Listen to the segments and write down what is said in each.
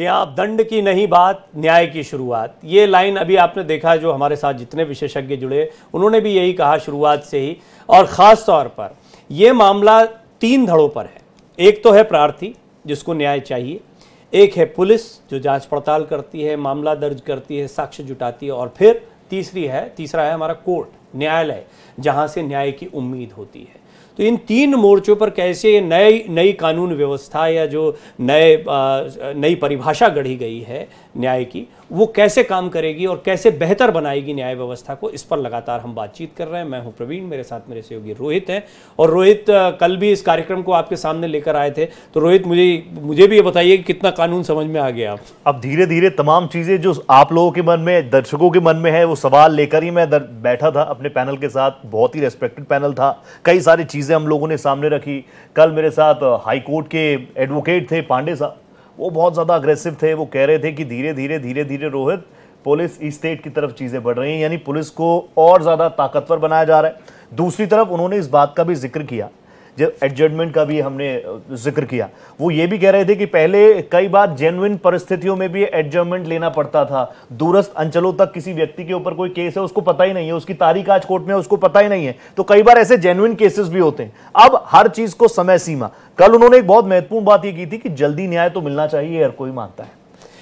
जी आप दंड की नहीं बात, न्याय की शुरुआत। ये लाइन अभी आपने देखा जो हमारे साथ जितने विशेषज्ञ जुड़े, उन्होंने भी यही कहा शुरुआत से ही। और ख़ास तौर पर, ये मामला तीन धड़ों पर है। एक तो है प्रार्थी, जिसको न्याय चाहिए। एक है पुलिस, जो जाँच पड़ताल करती है, मामला दर्ज करती है, साक्ष्य जुटाती है, और फिर तीसरी है, तीसरा है हमारा कोर्ट, न्यायालय, जहाँ से न्याय की उम्मीद होती है। तो इन तीन मोर्चों पर कैसे नई नई कानून व्यवस्था या जो नए नई परिभाषा गढ़ी गई है न्याय की, वो कैसे काम करेगी और कैसे बेहतर बनाएगी न्याय व्यवस्था को, इस पर लगातार हम बातचीत कर रहे हैं। मैं हूँ प्रवीण, मेरे साथ मेरे सहयोगी रोहित हैं। और रोहित कल भी इस कार्यक्रम को आपके सामने लेकर आए थे। तो रोहित, मुझे मुझे भी ये बताइए कि कितना कानून समझ में आ गया आप। अब धीरे धीरे तमाम चीज़ें जो आप लोगों के मन में, दर्शकों के मन में है, वो सवाल लेकर ही मैं बैठा था अपने पैनल के साथ। बहुत ही रेस्पेक्टेड पैनल था। कई सारी चीज़ें हम लोगों ने सामने रखी। कल मेरे साथ हाईकोर्ट के एडवोकेट थे पांडे साहब। वो बहुत ज़्यादा अग्रेसिव थे, वो कह रहे थे कि धीरे धीरे धीरे धीरे रोहित, पुलिस स्टेट की तरफ़ चीज़ें बढ़ रही हैं, यानी पुलिस को और ज़्यादा ताकतवर बनाया जा रहा है। दूसरी तरफ़ उन्होंने इस बात का भी ज़िक्र किया, जब एडजमेंट का भी हमने ज़िक्र किया। वो ये भी कह रहे थे कि पहले कई बार जेनुइन परिस्थितियों में भी एडजमेंट लेना पड़ता था। दूरस्थ अंचलों तक किसी व्यक्ति के ऊपर कोई केस है, उसको पता ही नहीं है, उसकी तारीख आज कोर्ट में उसको पता ही नहीं है। तो कई बार ऐसे जेनुइन केसेस भी होते हैं। अब हर चीज़ को समय सीमा। कल उन्होंने एक बहुत महत्वपूर्ण बात यह की थी कि जल्दी न्याय तो मिलना चाहिए, हर कोई मानता है।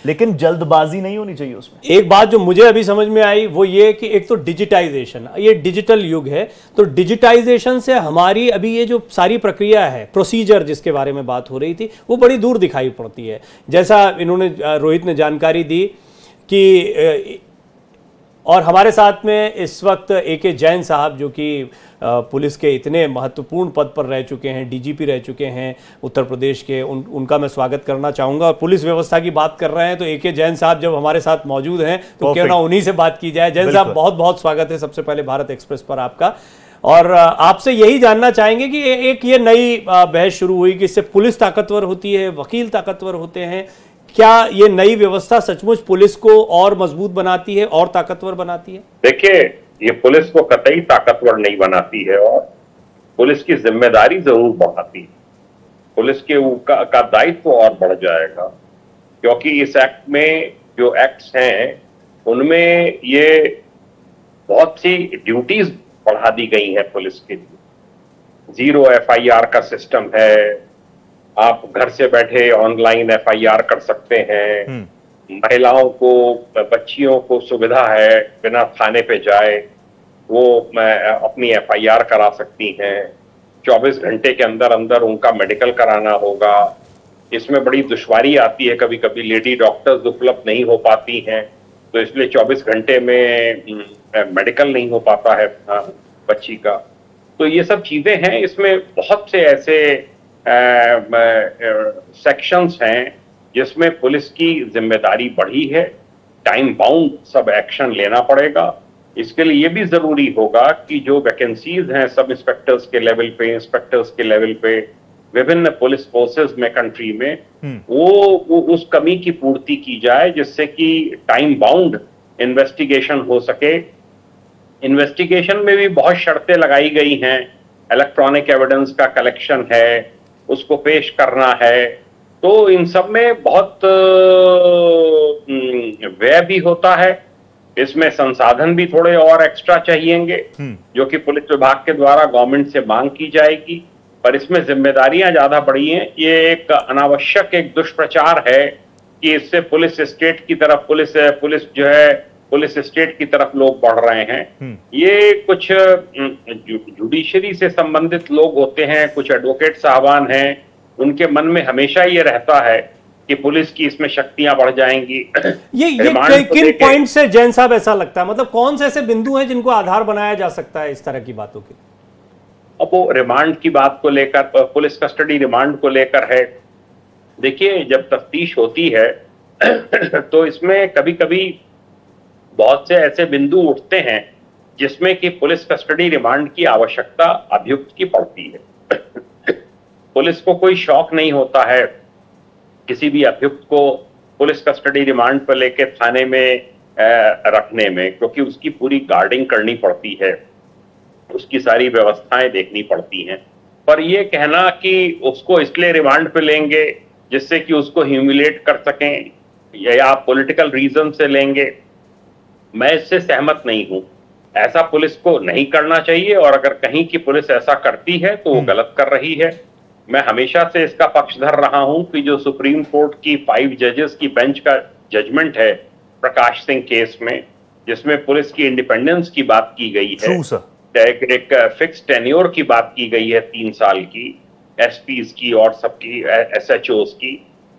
लेकिन जल्दबाजी नहीं होनी चाहिए उसमें। एक बात जो मुझे अभी समझ में आई, वो ये कि एक तो डिजिटाइजेशन ये डिजिटल युग है तो डिजिटाइजेशन से हमारी अभी ये जो सारी प्रक्रिया है प्रोसीजर जिसके बारे में बात हो रही थी, वो बड़ी दूर दिखाई पड़ती है। जैसा इन्होंने रोहित ने जानकारी दी कि और हमारे साथ में इस वक्त ए के जैन साहब जो कि पुलिस के इतने महत्वपूर्ण पद पर रह चुके हैं डीजीपी रह चुके हैं उत्तर प्रदेश के उन उनका मैं स्वागत करना चाहूँगा। और पुलिस व्यवस्था की बात कर रहे हैं तो ए के जैन साहब जब हमारे साथ मौजूद हैं तो क्यों ना उन्हीं से बात की जाए। जैन साहब बहुत बहुत स्वागत है सबसे पहले भारत एक्सप्रेस पर आपका। और आपसे यही जानना चाहेंगे कि एक ये नई बहस शुरू हुई कि इससे पुलिस ताकतवर होती है वकील ताकतवर होते हैं क्या ये नई व्यवस्था सचमुच पुलिस को और मज़बूत बनाती है और ताकतवर बनाती है? देखिए ये पुलिस को कतई ताकतवर नहीं बनाती है और पुलिस की ज़िम्मेदारी ज़रूर बढ़ाती है। पुलिस के का, का दायित्व और बढ़ जाएगा क्योंकि इस एक्ट में जो एक्ट्स हैं उनमें ये बहुत सी ड्यूटीज़ बढ़ा दी गई हैं पुलिस के लिए। ज़ीरो एफआईआर का सिस्टम है आप घर से बैठे ऑनलाइन एफआईआर कर सकते हैं। हम्म। महिलाओं को बच्चियों को सुविधा है बिना थाने पे जाए वो अपनी एफआईआर करा सकती हैं। 24 घंटे के अंदर अंदर उनका मेडिकल कराना होगा। इसमें बड़ी दुश्वारी आती है कभी कभी लेडी डॉक्टर्स उपलब्ध नहीं हो पाती हैं तो इसलिए 24 घंटे में मेडिकल हम्म, नहीं हो पाता है बच्ची का। तो ये सब चीज़ें हैं इसमें बहुत से ऐसे सेक्शंस हैं जिसमें पुलिस की ज़िम्मेदारी बढ़ी है। टाइम बाउंड सब एक्शन लेना पड़ेगा। इसके लिए ये भी ज़रूरी होगा कि जो वैकेंसीज हैं सब इंस्पेक्टर्स के लेवल पे इंस्पेक्टर्स के लेवल पे विभिन्न पुलिस फोर्सेस में कंट्री में हम्म। वो, वो उस कमी की पूर्ति की जाए जिससे कि टाइम बाउंड इन्वेस्टिगेशन हो सके। इन्वेस्टिगेशन में भी बहुत शर्तें लगाई गई हैं। इलेक्ट्रॉनिक एविडेंस का कलेक्शन है। उसको पेश करना है। तो इन सब में बहुत व्यय भी होता है। इसमें संसाधन भी थोड़े और एक्स्ट्रा चाहिएँगे हम्म। जो कि पुलिस विभाग के द्वारा गवर्नमेंट से मांग की जाएगी। पर इसमें जिम्मेदारियाँ ज़्यादा बढ़ी हैं। ये एक अनावश्यक एक दुष्प्रचार है कि इससे पुलिस स्टेट की तरफ़ पुलिस पुलिस जो है पुलिस स्टेट की तरफ़ लोग बढ़ रहे हैं। हम्म। ये कुछ जुडिशरी से संबंधित लोग होते हैं कुछ एडवोकेट साहबान हैं उनके मन में हमेशा ये रहता है कि पुलिस की इसमें शक्तियाँ बढ़ जाएँगी। ये ये किन पॉइंट से जैन साहब ऐसा लगता है? मतलब कौन से ऐसे बिंदु हैं जिनको आधार बनाया जा सकता है इस तरह की बातों के अब वो रिमांड की बात को लेकर पुलिस कस्टडी रिमांड को लेकर है। देखिए जब तफ्तीश होती है तो इसमें कभी कभी बहुत से ऐसे बिंदु उठते हैं जिसमें कि पुलिस कस्टडी रिमांड की आवश्यकता अभियुक्त की पड़ती है। पुलिस को कोई शौक नहीं होता है किसी भी अभियुक्त को पुलिस कस्टडी रिमांड पर लेके थाने में रखने में, क्योंकि उसकी पूरी गार्डिंग करनी पड़ती है। उसकी सारी व्यवस्थाएँ देखनी पड़ती हैं। पर यह कहना कि उसको इसलिए रिमांड पे लेंगे जिससे कि उसको ह्यूमिलेट कर सकें या पॉलिटिकल रीजन से लेंगे मैं इससे सहमत नहीं हूँ। ऐसा पुलिस को नहीं करना चाहिए और अगर कहीं की पुलिस ऐसा करती है तो वो गलत कर रही है। मैं हमेशा से इसका पक्षधर रहा हूँ कि जो सुप्रीम कोर्ट की फाइव जजेस की बेंच का जजमेंट है प्रकाश सिंह केस में जिसमें पुलिस की इंडिपेंडेंस की बात की गई है एक, एक फिक्स टेन्योर की बात की गई है तीन साल की एसपीज की और सबकी एस की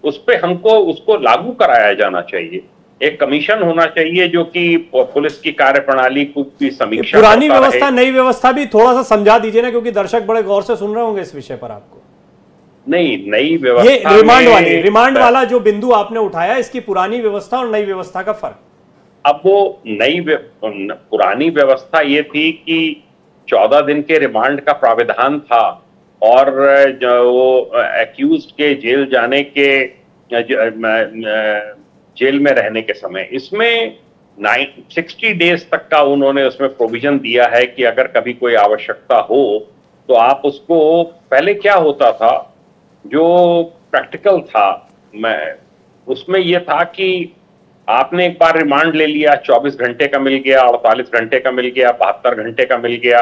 उस पे हमको उसको लागू कराया जाना चाहिए। एक कमीशन होना चाहिए जो कि पुलिस की कार्यप्रणाली की समीक्षा पुरानी व्यवस्था नई व्यवस्था भी थोड़ा सा समझा दीजिए ना क्योंकि दर्शक बड़े गौर से सुन रहे होंगे इस विषय पर आपको। नहीं नई ये व्यवस्था रिमांड वाली रिमांड वाला जो बिंदु आपने उठाया इसकी पुरानी व्यवस्था और नई व्यवस्था का फ़र्क। अब वो नई पुरानी व्यवस्था ये थी कि चौदह दिन के रिमांड का प्राविधान था और जो वो एक्यूज के जेल जाने के जेल में रहने के समय, इसमें नाइन, सिक्सटी डेज़ तक का उन्होंने उसमें प्रोविज़न दिया है कि अगर कभी कोई आवश्यकता हो तो आप उसको, पहले क्या होता था, जो प्रैक्टिकल था, मैं, उसमें यह था कि आपने एक बार रिमांड ले लिया 24 घंटे का मिल गया 48 घंटे का मिल गया, बहत्तर घंटे का मिल गया,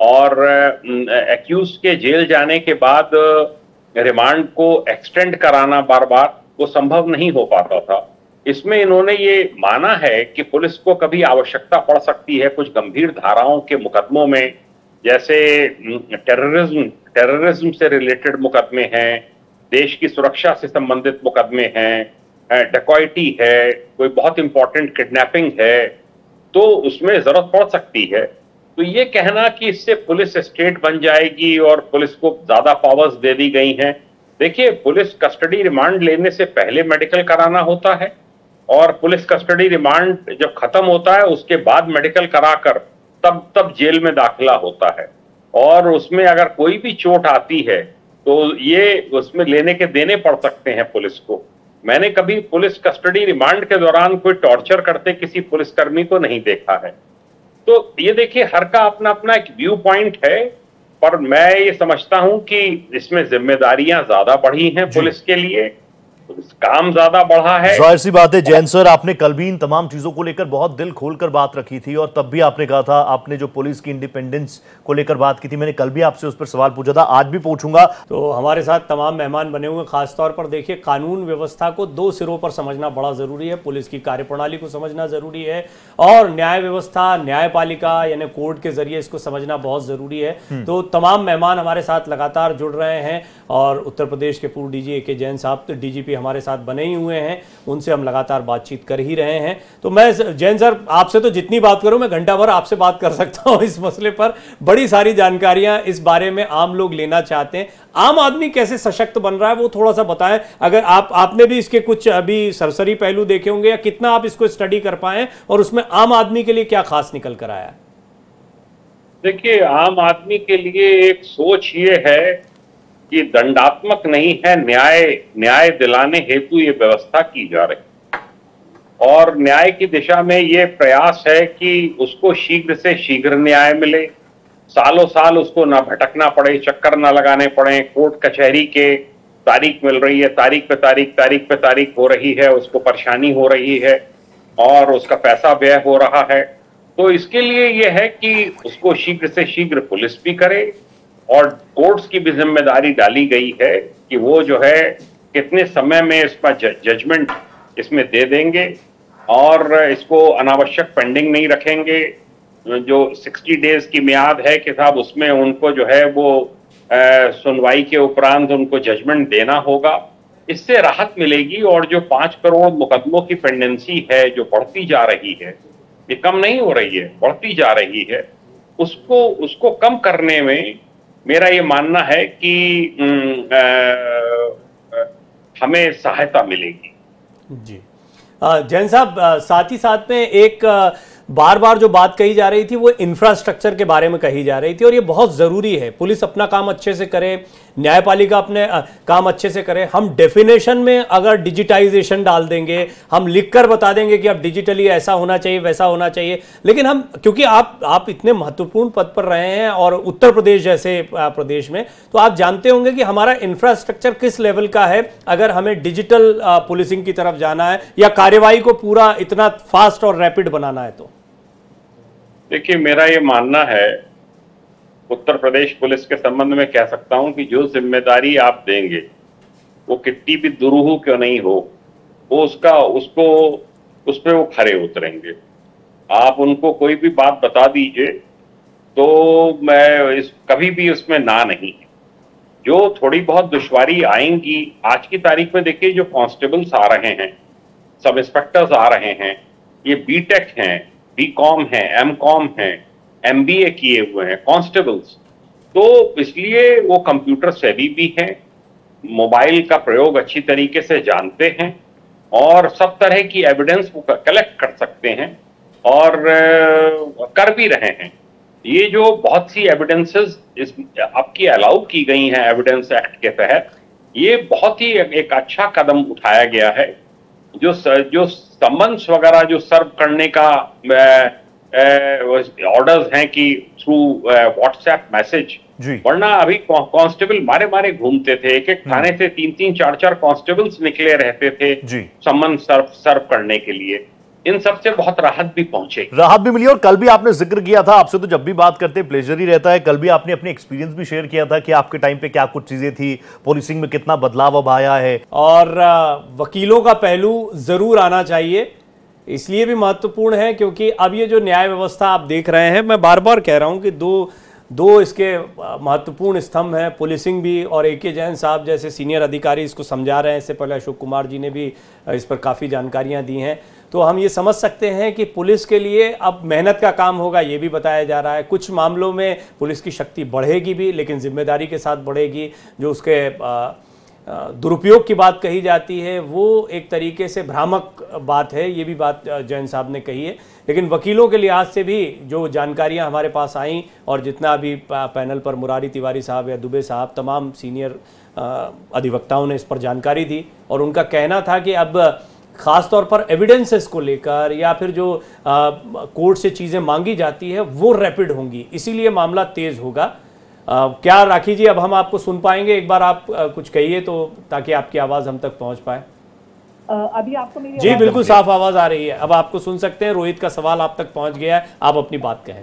और एक्यूज के जेल जाने के बाद रिमांड को एक्सटेंड कराना बार बार वो संभव नहीं हो पाता था। इसमें इन्होंने ये माना है कि पुलिस को कभी आवश्यकता पड़ सकती है कुछ गंभीर धाराओं के मुकदमों में, जैसे टेररिज्म टेररिज्म से रिलेटेड मुकदमे हैं, देश की सुरक्षा से संबंधित मुकदमे हैं डकॉइटी है, कोई बहुत इंपॉर्टेंट किडनैपिंग है तो उसमें ज़रूरत पड़ सकती है। तो ये कहना कि इससे पुलिस स्टेट बन जाएगी और पुलिस को ज़्यादा पावर्स दे दी गई हैं। देखिए, पुलिस कस्टडी रिमांड लेने से पहले मेडिकल कराना होता है। और पुलिस कस्टडी रिमांड जब खत्म होता है उसके बाद मेडिकल कराकर तब तब जेल में दाखिला होता है। और उसमें अगर कोई भी चोट आती है तो ये उसमें लेने के देने पड़ सकते हैं पुलिस को। मैंने कभी पुलिस कस्टडी रिमांड के दौरान कोई टॉर्चर करते किसी पुलिसकर्मी को नहीं देखा है। तो ये देखिए हर का अपना अपना एक व्यू पॉइंट है पर मैं ये समझता हूँ कि इसमें जिम्मेदारियाँ ज़्यादा बढ़ी हैं पुलिस के लिए। काम ज़्यादा बढ़ा है। ज़ाहिर सी बात है जैन सर आपने कल भी इन तमाम चीज़ों को लेकर बहुत दिल खोलकर बात रखी थी और तब भी आपने कहा था आपने जो पुलिस की इंडिपेंडेंस को लेकर बात की थी मैंने कल भी आपसे उस पर सवाल पूछा था आज भी पूछूँगा। तो हमारे साथ तमाम मेहमान बने हुए खासतौर पर देखिए कानून व्यवस्था को दो सिरों पर समझना बड़ा ज़रूरी है पुलिस की कार्यप्रणाली को समझना ज़रूरी है और न्याय व्यवस्था न्यायपालिका यानी कोर्ट के ज़रिए इसको समझना बहुत ज़रूरी है। तो तमाम मेहमान हमारे साथ लगातार जुड़ रहे हैं और उत्तर प्रदेश के पूर्व डीजी ए के जैन साहब तो डीजीपी हमारे साथ बने ही हुए हैं, उनसे हम लगातार बातचीत कर ही रहे हैं। तो मैं जैन सर, आपसे तो जितनी बात करूँ, मैं घंटा भर आपसे बात कर सकता हूँ इस मसले पर। बड़ी सारी जानकारियाँ इस बारे में आम लोग लेना चाहते हैं। आम आदमी कैसे सशक्त बन रहा है, वो थोड़ा सा बताएँ। अगर आप, आपने भी इसके कुछ अभी सरसरी पहलू देखे होंगे, या कितना आप इसको स्टडी कर पाए, और उसमें आम आदमी के लिए क्या खास निकल कर आया? देखिए, आम आदमी के लिए एक सोच ये है कि दंडात्मक नहीं है, न्याय न्याय दिलाने हेतु ये व्यवस्था की जा रही और न्याय की दिशा में ये प्रयास है कि उसको शीघ्र से शीघ्र न्याय मिले। सालों साल उसको ना भटकना पड़े, चक्कर ना लगाने पड़े, कोर्ट कचहरी के तारीख मिल रही है, तारीख पे तारीख तारीख पे तारीख हो रही है, उसको परेशानी हो रही है और उसका पैसा व्यय हो रहा है। तो इसके लिए यह है कि उसको शीघ्र से शीघ्र पुलिस भी करे और कोर्ट्स की भी ज़िम्मेदारी डाली गई है कि वो जो है कितने समय में इसका जजमेंट इसमें दे देंगे और इसको अनावश्यक पेंडिंग नहीं रखेंगे। जो 60 डेज़ की मियाद है कि साहब उसमें उनको जो है वो सुनवाई के उपरांत उनको जजमेंट देना होगा। इससे राहत मिलेगी और जो पाँच करोड़ मुकदमों की पेंडेंसी है, जो बढ़ती जा रही है, ये कम नहीं हो रही है, बढ़ती जा रही है, उसको उसको कम करने में मेरा ये मानना है कि हमें सहायता मिलेगी। जी। जैन साहब साथ ही साथ में एक बार बार जो बात कही जा रही थी, वो इंफ्रास्ट्रक्चर के बारे में कही जा रही थी और ये बहुत ज़रूरी है। पुलिस अपना काम अच्छे से करे न्यायपालिका अपने काम अच्छे से करे। हम डेफिनेशन में अगर डिजिटाइजेशन डाल देंगे, हम लिखकर बता देंगे कि अब डिजिटली ऐसा होना चाहिए, वैसा होना चाहिए। लेकिन हम, क्योंकि आप आप इतने महत्वपूर्ण पद पर रहे हैं और उत्तर प्रदेश जैसे प्रदेश में तो आप जानते होंगे कि हमारा इंफ्रास्ट्रक्चर किस लेवल का है। अगर हमें डिजिटल पुलिसिंग की तरफ़ जाना है या कार्यवाही को पूरा इतना फास्ट और रैपिड बनाना है तो। देखिए, मेरा ये मानना है उत्तर प्रदेश पुलिस के संबंध में कह सकता हूँ कि जो ज़िम्मेदारी आप देंगे, वो कितनी भी दुरूह क्यों नहीं हो? वो उसका, उसको उस पर वो खरे उतरेंगे। आप उनको कोई भी बात बता दीजिए तो मैं इस, कभी भी उसमें ना नहीं जो थोड़ी बहुत दुश्वारी आएँगी, आज की तारीख में देखिए, जो कांस्टेबल्स आ रहे हैं, सब इंस्पेक्टर्स आ रहे हैं, ये बीटेक हैं बी कॉम है एम कॉम है एमबीए किए हुए हैं कांस्टेबल्स तो इसलिए वो कंप्यूटर सेवी भी हैं मोबाइल का प्रयोग अच्छी तरीके से जानते हैं, और सब तरह की एविडेंस वो कलेक्ट कर सकते हैं, और कर भी रहे हैं। ये जो बहुत सी एविडेंसेस इस, आपकी अलाउ की गई हैं एविडेंस एक्ट के तहत, ये बहुत ही एक अच्छा कदम उठाया गया है, जो जो समन्स वगैरह जो सर्व करने का ऑर्डर्स हैं कि थ्रू व्हाट्सएप मैसेज वरना अभी कांस्टेबल मारे मारे घूमते थे एक एक थाने से तीन तीन चार चार कांस्टेबल्स निकले रहते थे सम्मन सर्व सर्व करने के लिए। इन सबसे बहुत राहत भी पहुँचे। राहत भी मिली और कल भी आपने ज़िक्र किया था आपसे तो जब भी बात करते प्लेजर ही रहता है। कल भी आपने अपने एक्सपीरियंस भी शेयर किया था कि आपके टाइम पे क्या कुछ चीज़ें थी पुलिसिंग में कितना बदलाव अब आया है। और वकीलों का पहलू ज़रूर आना चाहिए। इसलिए भी महत्वपूर्ण है क्योंकि अब ये जो न्याय व्यवस्था आप देख रहे हैं, मैं बार बार कह रहा हूँ कि दो दो इसके महत्वपूर्ण स्तंभ हैं, पुलिसिंग भी और ए के जैन साहब जैसे सीनियर अधिकारी इसको समझा रहे हैं। इससे पहले अशोक कुमार जी ने भी इस पर काफ़ी जानकारियाँ दी हैं। तो हम ये समझ सकते हैं कि पुलिस के लिए अब मेहनत का काम होगा, ये भी बताया जा रहा है। कुछ मामलों में पुलिस की शक्ति बढ़ेगी भी, लेकिन ज़िम्मेदारी के साथ बढ़ेगी, जो उसके दुरुपयोग की बात कही जाती है, वो एक तरीके से भ्रामक बात है, ये भी बात जैन साहब ने कही है। लेकिन वकीलों के लिहाज से भी जो जानकारियाँ हमारे पास आई, और जितना अभी पैनल पर मुरारी तिवारी साहब या दुबे साहब, तमाम सीनियर अधिवक्ताओं ने इस पर जानकारी दी, और उनका कहना था कि अब ख़ास तौर पर एविडेंसेस को लेकर या फिर जो कोर्ट से चीज़ें मांगी जाती है, वो रैपिड होंगी। इसीलिए मामला तेज़ होगा। क्या राखी जी अब हम आपको सुन पाएँगे? एक बार आप आ, कुछ कहिए तो ताकि आपकी आवाज़ हम तक पहुँच पाए। अभी आपको मेरी जी बिल्कुल साफ़ आवाज़ आ रही है। अब आपको सुन सकते हैं रोहित का सवाल आप तक पहुँच गया है। आप अपनी बात कहें।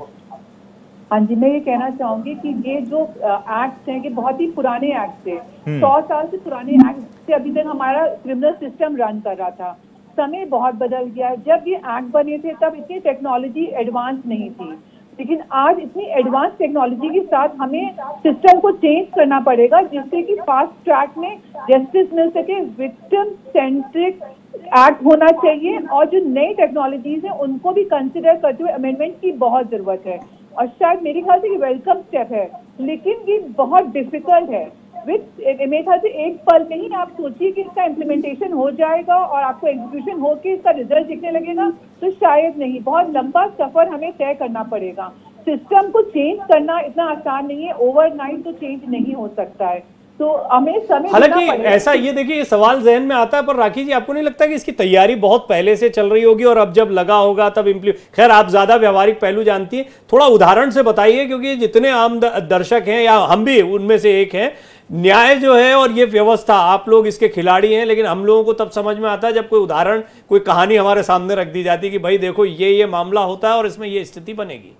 हाँ जी मैं ये कहना चाहूँगी कि ये जो एक्ट हैं कि बहुत ही पुराने एक्ट थे। हम्म। सौ साल से पुराने एक्ट से अभी तक हमारा क्रिमिनल सिस्टम रन कर रहा था। समय बहुत बदल गया है। जब ये एक्ट बने थे तब इतनी टेक्नोलॉजी एडवांस नहीं थी। लेकिन आज इतनी एडवांस टेक्नोलॉजी के साथ हमें सिस्टम को चेंज करना पड़ेगा जिससे कि फास्ट ट्रैक में जस्टिस मिल सके विक्टिम सेंट्रिक एक्ट होना चाहिए और जो नई टेक्नोलॉजीज़ हैं, उनको भी कंसिडर करते हुए अमेंडमेंट की बहुत ज़रूरत है। और शायद मेरे ख्याल से ये वेलकम स्टेप है, लेकिन ये बहुत डिफ़िकल्ट है। विथ मेरे ख्याल से एक पल में ही आप सोचिए कि इसका इम्प्लीमेंटेशन हो जाएगा और आपको एग्जीक्यूशन हो के इसका रिज़ल्ट दिखने लगेगा तो शायद नहीं। बहुत लंबा सफ़र हमें तय करना पड़ेगा। सिस्टम को चेंज करना इतना आसान नहीं है। ओवरनाइट तो चेंज नहीं हो सकता है। तो हमें समय हालाँकि ऐसा ये देखिए सवाल जहन में आता है पर राखी जी आपको नहीं लगता कि इसकी तैयारी बहुत पहले से चल रही होगी और अब जब लगा होगा तब इम्प्ली खैर आप ज़्यादा व्यवहारिक पहलू जानती हैं। थोड़ा उदाहरण से बताइए क्योंकि जितने आम दर्शक हैं या हम भी उनमें से एक हैं न्याय जो है और ये व्यवस्था, आप लोग इसके खिलाड़ी हैं, लेकिन हम लोगों को तब समझ में आता है जब कोई उदाहरण, कोई कहानी हमारे सामने रख दी जाती है कि भाई देखो, ये ये मामला होता है और इसमें ये स्थिति बनेगी।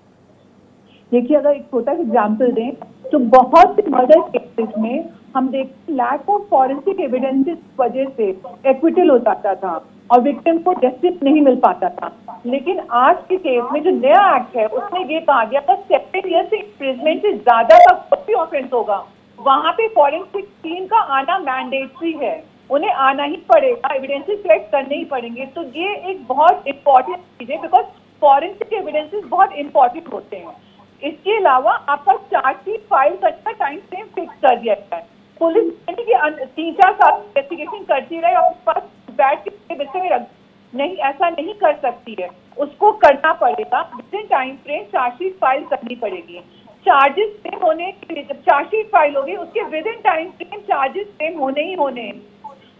देखिए, अगर एक छोटा एग्ज़ाम्पल दें तो बहुत से मर्डर केसेस में हम देखते लैक ऑफ़ फॉरेंसिक एविडेंसेस वजह से एक्विटल हो जाता था और विक्टिम को जस्टिस नहीं मिल पाता था। लेकिन आज के केस में जो नया एक्ट है उसमें ये कहा गया था सेवन ईयर से इम्प्रिजमेंट से ज़्यादा का कोई ऑफेंस होगा। वहाँ पे फॉरेंसिक टीम का आना मैंडेटरी है। उन्हें आना ही पड़ेगा। एविडेंसेस कलेक्ट करने ही पड़ेंगे। तो ये एक बहुत इंपॉर्टेंट चीज़ है बिकॉज़ फॉरेंसिक एविडेंसेस बहुत इंपॉर्टेंट होते हैं। इसके अलावा आपका चार्जशीट फ़ाइल करने टाइम फ्रेम फिक्स कर दिया है। पुलिस तीन चार साल इन्वेस्टिगेशन करती रहे अपने पास बैठ के बिस्तर में रख नहीं, ऐसा नहीं कर सकती है। उसको करना पड़ेगा। Within time frame chargesheet file करनी पड़ेगी। चार्जेस फ्रेम होने जब चार्जशीट फ़ाइल होगी, उसके within time frame charges frame होने ही होने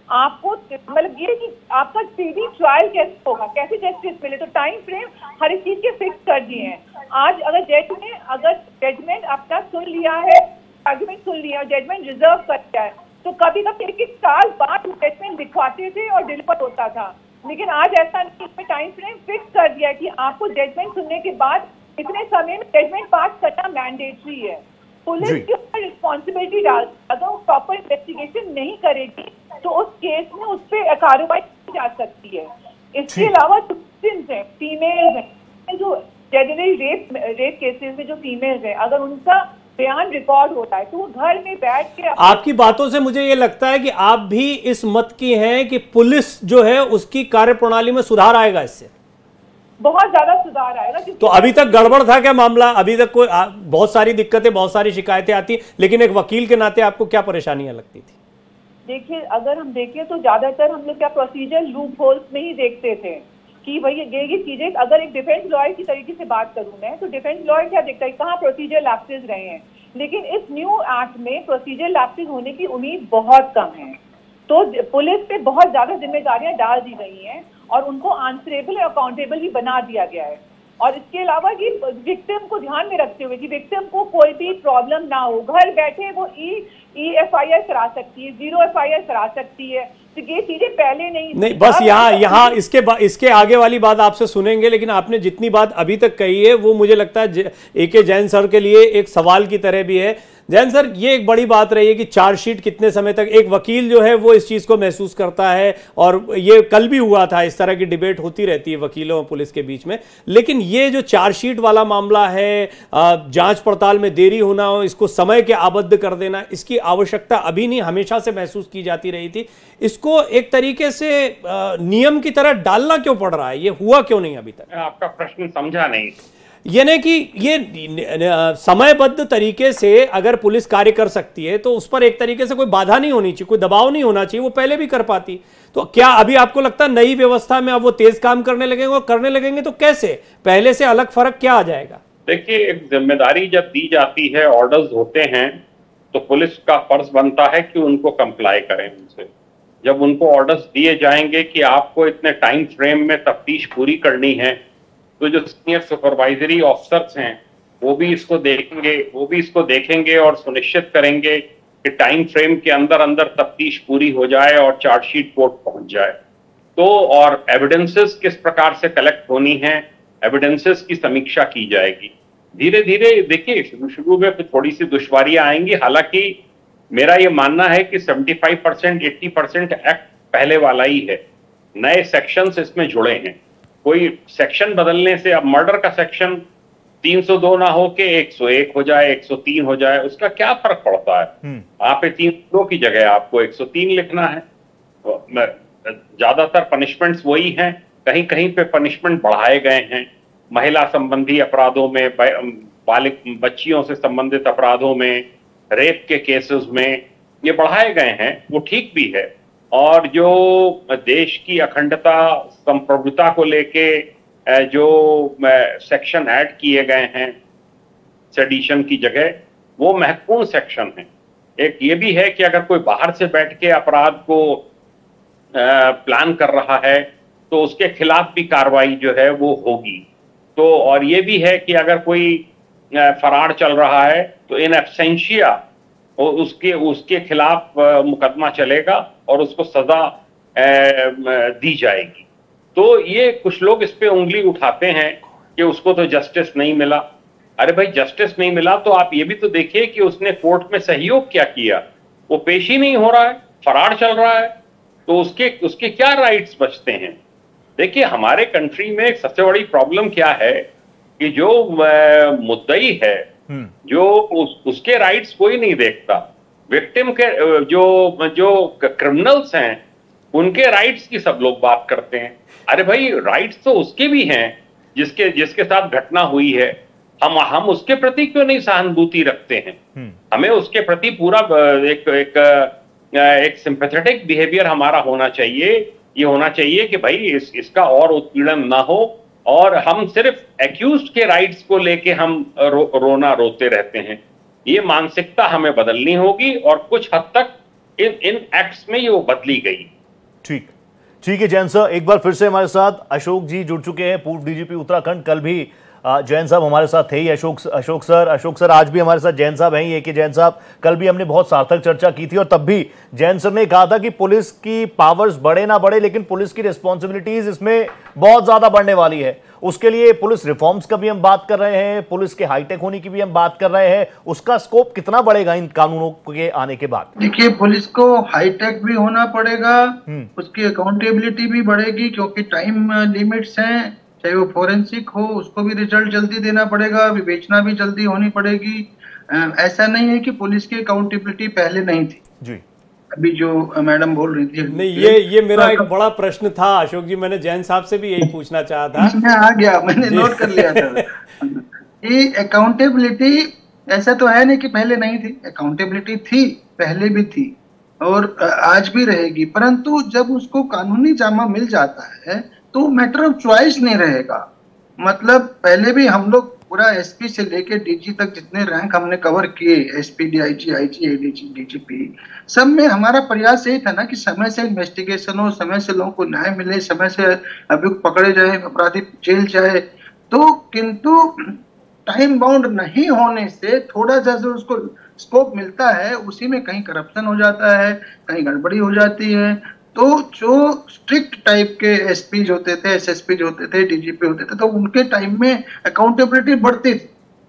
आपको मतलब ये कि आपका स्पीडी ट्रायल कैसे होगा, कैसे जस्टिस मिले तो टाइम फ्रेम हर एक चीज़ के फिक्स कर दिए हैं। आज अगर जज ने अगर जजमेंट अपना सुन लिया है आर्ग्यूमेंट सुन लिया जजमेंट रिज़र्व कर दिया है तो कभी कभी एक एक साल बाद जजमेंट दिखवाते थे और डिलीवर होता था। लेकिन आज ऐसा नहीं इसमें टाइम फ्रेम फिक्स कर दिया कि आपको जजमेंट सुनने के बाद इतने समय में जजमेंट पास करना मैंडेटरी है। पुलिस के ऊपर रिस्पॉन्सिबिलिटी डाल अगर वो प्रॉपर इन्वेस्टिगेशन नहीं करेगी तो उस केस में उस पर कार्रवाई की जा सकती है। इसके अलावा हैं फीमेल्स हैं जो जनरली रेप रेप केसेस में जो फीमेल्स हैं अगर उनका बयान रिकॉर्ड होता है तो वो घर में बैठ के आपकी बातों से मुझे ये लगता है कि आप भी इस मत की हैं कि पुलिस जो है उसकी कार्यप्रणाली में सुधार आएगा इससे। बहुत ज़्यादा सुधार आएगा तो अभी तक गड़बड़ था क्या मामला? अभी तक कोई आ, बहुत सारी दिक्कतें बहुत सारी शिकायतें आती लेकिन एक वकील के नाते आपको क्या परेशानियाँ लगती थी? देखिए अगर हम देखें तो ज़्यादातर हम लोग क्या प्रोसीजर लूप होल्स में ही देखते थे कि भाई ये ये चीज़ें अगर एक डिफेंस लॉयर की तरीके से बात करूँ मैं तो डिफेंस लॉयर क्या देखता है कहाँ प्रोसीजर लैप्सेज रहे हैं? लेकिन इस न्यू एक्ट में प्रोसीजर लैप्सेज होने की उम्मीद बहुत कम है। तो पुलिस पे बहुत ज़्यादा जिम्मेदारियाँ डाल दी गई हैं। और उनको आंसरेबल और अकाउंटेबल भी बना दिया गया है। और इसके अलावा कि विक्टिम को ध्यान में रखते हुए कि विक्टिम को कोई भी प्रॉब्लम ना हो घर बैठे वो ई ई एफ़ आई आर करा सकती है ज़ीरो एफ़ आई आर करा सकती है। तो ये चीज़ें पहले नहीं नहीं बस यहाँ यहाँ इसके इसके आगे वाली बात आपसे सुनेंगे लेकिन आपने जितनी बात अभी तक कही है वो मुझे लगता है ए के जैन सर के लिए एक सवाल की तरह भी है। जैन सर, ये एक बड़ी बात रही है कि चार्जशीट कितने समय तक, एक वकील जो है वो इस चीज़ को महसूस करता है और ये कल भी हुआ था, इस तरह की डिबेट होती रहती है वकीलों और पुलिस के बीच में। लेकिन ये जो चार्जशीट वाला मामला है जाँच पड़ताल में देरी होना हो इसको समय के आबद्ध कर देना, इसकी आवश्यकता अभी नहीं, हमेशा से महसूस की जाती रही थी। इसको एक तरीके से नियम की तरह डालना क्यों पड़ रहा है? ये हुआ क्यों नहीं अभी तक? आपका प्रश्न समझा नहीं। यानी कि ये समयबद्ध तरीके से अगर पुलिस कार्य कर सकती है तो उस पर एक तरीके से कोई बाधा नहीं होनी चाहिए, कोई दबाव नहीं होना चाहिए, वो पहले भी कर पाती। तो क्या अभी आपको लगता है नई व्यवस्था में अब वो तेज काम करने लगेंगे और करने लगेंगे तो कैसे? पहले से अलग फ़र्क क्या आ जाएगा? देखिए, एक ज़िम्मेदारी जब दी जाती है ऑर्डर्स होते हैं तो पुलिस का फ़र्ज़ बनता है कि उनको कंप्लाई करें उनसे। जब उनको ऑर्डर्स दिए जाएँगे कि आपको इतने टाइम फ्रेम में तफ्तीश पूरी करनी है तो जो सीनियर सुपरवाइजरी ऑफिसर्स हैं, वो भी इसको देखेंगे, वो भी इसको देखेंगे और सुनिश्चित करेंगे कि टाइम फ्रेम के अंदर अंदर तफ्तीश पूरी हो जाए और चार्जशीट कोर्ट पहुँच जाए। तो और एविडेंसेस किस प्रकार से कलेक्ट होनी है एविडेंसेस की समीक्षा की जाएगी। धीरे धीरे देखिए शुरू शुरू में थोड़ी सी दुश्वारियाँ आएँगी, हालाँकि मेरा ये मानना है कि 75 परसेंट एट्टी परसेंट एक्ट पहले वाला ही है। नए सेक्शंस इसमें जुड़े हैं। कोई सेक्शन बदलने से अब मर्डर का सेक्शन 302 ना हो के 101 हो जाए 103 हो जाए उसका क्या फ़र्क पड़ता है? हम्म। आप तीन सौ की जगह आपको 103 लिखना है। तो ज़्यादातर पनिशमेंट्स वही हैं। कहीं कहीं पे पनिशमेंट बढ़ाए गए हैं। महिला संबंधी अपराधों में बालिक बच्चियों से संबंधित अपराधों में रेप के केसेस में ये बढ़ाए गए हैं। वो ठीक भी है। और जो देश की अखंडता, संप्रभुता को लेके जो सेक्शन ऐड किए गए हैं सेडिशन की जगह, वो महत्वपूर्ण सेक्शन है। एक ये भी है कि अगर कोई बाहर से बैठ के अपराध को प्लान कर रहा है तो उसके खिलाफ भी कार्रवाई जो है वो होगी। तो और ये भी है कि अगर कोई फरार चल रहा है तो इन एबसेंशिया उसके उसके खिलाफ मुकदमा चलेगा। और उसको सजा दी जाएगी। तो ये कुछ लोग इस पे उंगली उठाते हैं कि उसको तो जस्टिस नहीं मिला। अरे भाई जस्टिस नहीं मिला तो आप ये भी तो देखिए कि उसने कोर्ट में सहयोग क्या किया। वो पेश ही नहीं हो रहा है फरार चल रहा है। तो उसके उसके क्या राइट्स बचते हैं? देखिए हमारे कंट्री में सबसे बड़ी प्रॉब्लम क्या है कि जो मुद्दई है हम्म। जो उस, उसके राइट्स कोई नहीं देखता। विक्टिम के जो जो क्रिमिनल्स हैं उनके राइट्स की सब लोग बात करते हैं। अरे भाई राइट्स तो उसके भी हैं जिसके जिसके साथ घटना हुई है। हम हम उसके प्रति क्यों नहीं सहानुभूति रखते हैं? हम्म। हमें उसके प्रति पूरा एक एक एक सिंपैथेटिक बिहेवियर हमारा होना चाहिए। ये होना चाहिए कि भाई इस, इसका और उत्पीड़न ना हो और हम सिर्फ़ एक्यूज के राइट्स को लेके हम रो, रोना रोते रहते हैं। ये मानसिकता हमें बदलनी होगी और कुछ हद तक इन इन एक्ट्स में ये बदली गई। ठीक। ठीक है, जैन सर, एक बार फिर से हमारे साथ अशोक जी जुड़ चुके हैं, पूर्व डीजीपी उत्तराखंड, कल भी जैन साहब हमारे साथ थे ही अशोक अशोक सर अशोक सर आज भी हमारे साथ जैन साहब हैं ये कि जैन साहब कल भी हमने बहुत सार्थक चर्चा की थी और तब भी जैन सर ने कहा था कि पुलिस की पावर्स बढ़े ना बढ़े लेकिन पुलिस की रिस्पॉन्सिबिलिटीज इसमें बहुत ज़्यादा बढ़ने वाली है उसके लिए पुलिस रिफॉर्म्स का भी हम बात कर रहे हैं पुलिस के हाईटेक होने की भी हम बात कर रहे हैं उसका स्कोप कितना बढ़ेगा इन कानूनों के आने के बाद देखिए पुलिस को हाईटेक भी होना पड़ेगा हम्म। उसकी अकाउंटेबिलिटी भी बढ़ेगी क्योंकि टाइम लिमिट्स हैं चाहे वो फोरेंसिक हो उसको भी रिज़ल्ट जल्दी देना पड़ेगा विवेचना भी जल्दी होनी पड़ेगी। ऐसा नहीं है कि पुलिस की अकाउंटेबिलिटी पहले नहीं थी। जी। अभी जो मैडम बोल रही थी। नहीं ये ये मेरा एक बड़ा प्रश्न था अशोक जी मैंने जैन साहब से भी यही पूछना चाहा था। इसमें आ गया मैंने नोट कर लिया था। ये अकाउंटेबिलिटी ऐसा तो है नहीं कि पहले नहीं थी। अकाउंटेबिलिटी थी पहले भी थी और आज भी रहेगी। परंतु जब उसको कानूनी जामा मिल जाता है तो मैटर ऑफ़ चॉइस नहीं रहेगा। मतलब पहले भी हम लोग पूरा एसपी से लेके डीजी तक जितने रैंक हमने कवर किए SP DIG IG ADG DGP सब में हमारा प्रयास यही था ना कि समय से इन्वेस्टिगेशन हो, समय से लोगों को न्याय मिले, समय से अभियुक्त पकड़े जाए, अपराधी जेल जाए। तो किंतु टाइम बाउंड नहीं होने से थोड़ा सा जो उसको स्कोप मिलता है, उसी में कहीं करप्शन हो जाता है, कहीं गड़बड़ी हो जाती है तो जो स्ट्रिक्ट टाइप के एसपी होते थे एसएसपी होते थे डीजीपी होते थे तो उनके टाइम में अकाउंटेबिलिटी बढ़ती थी।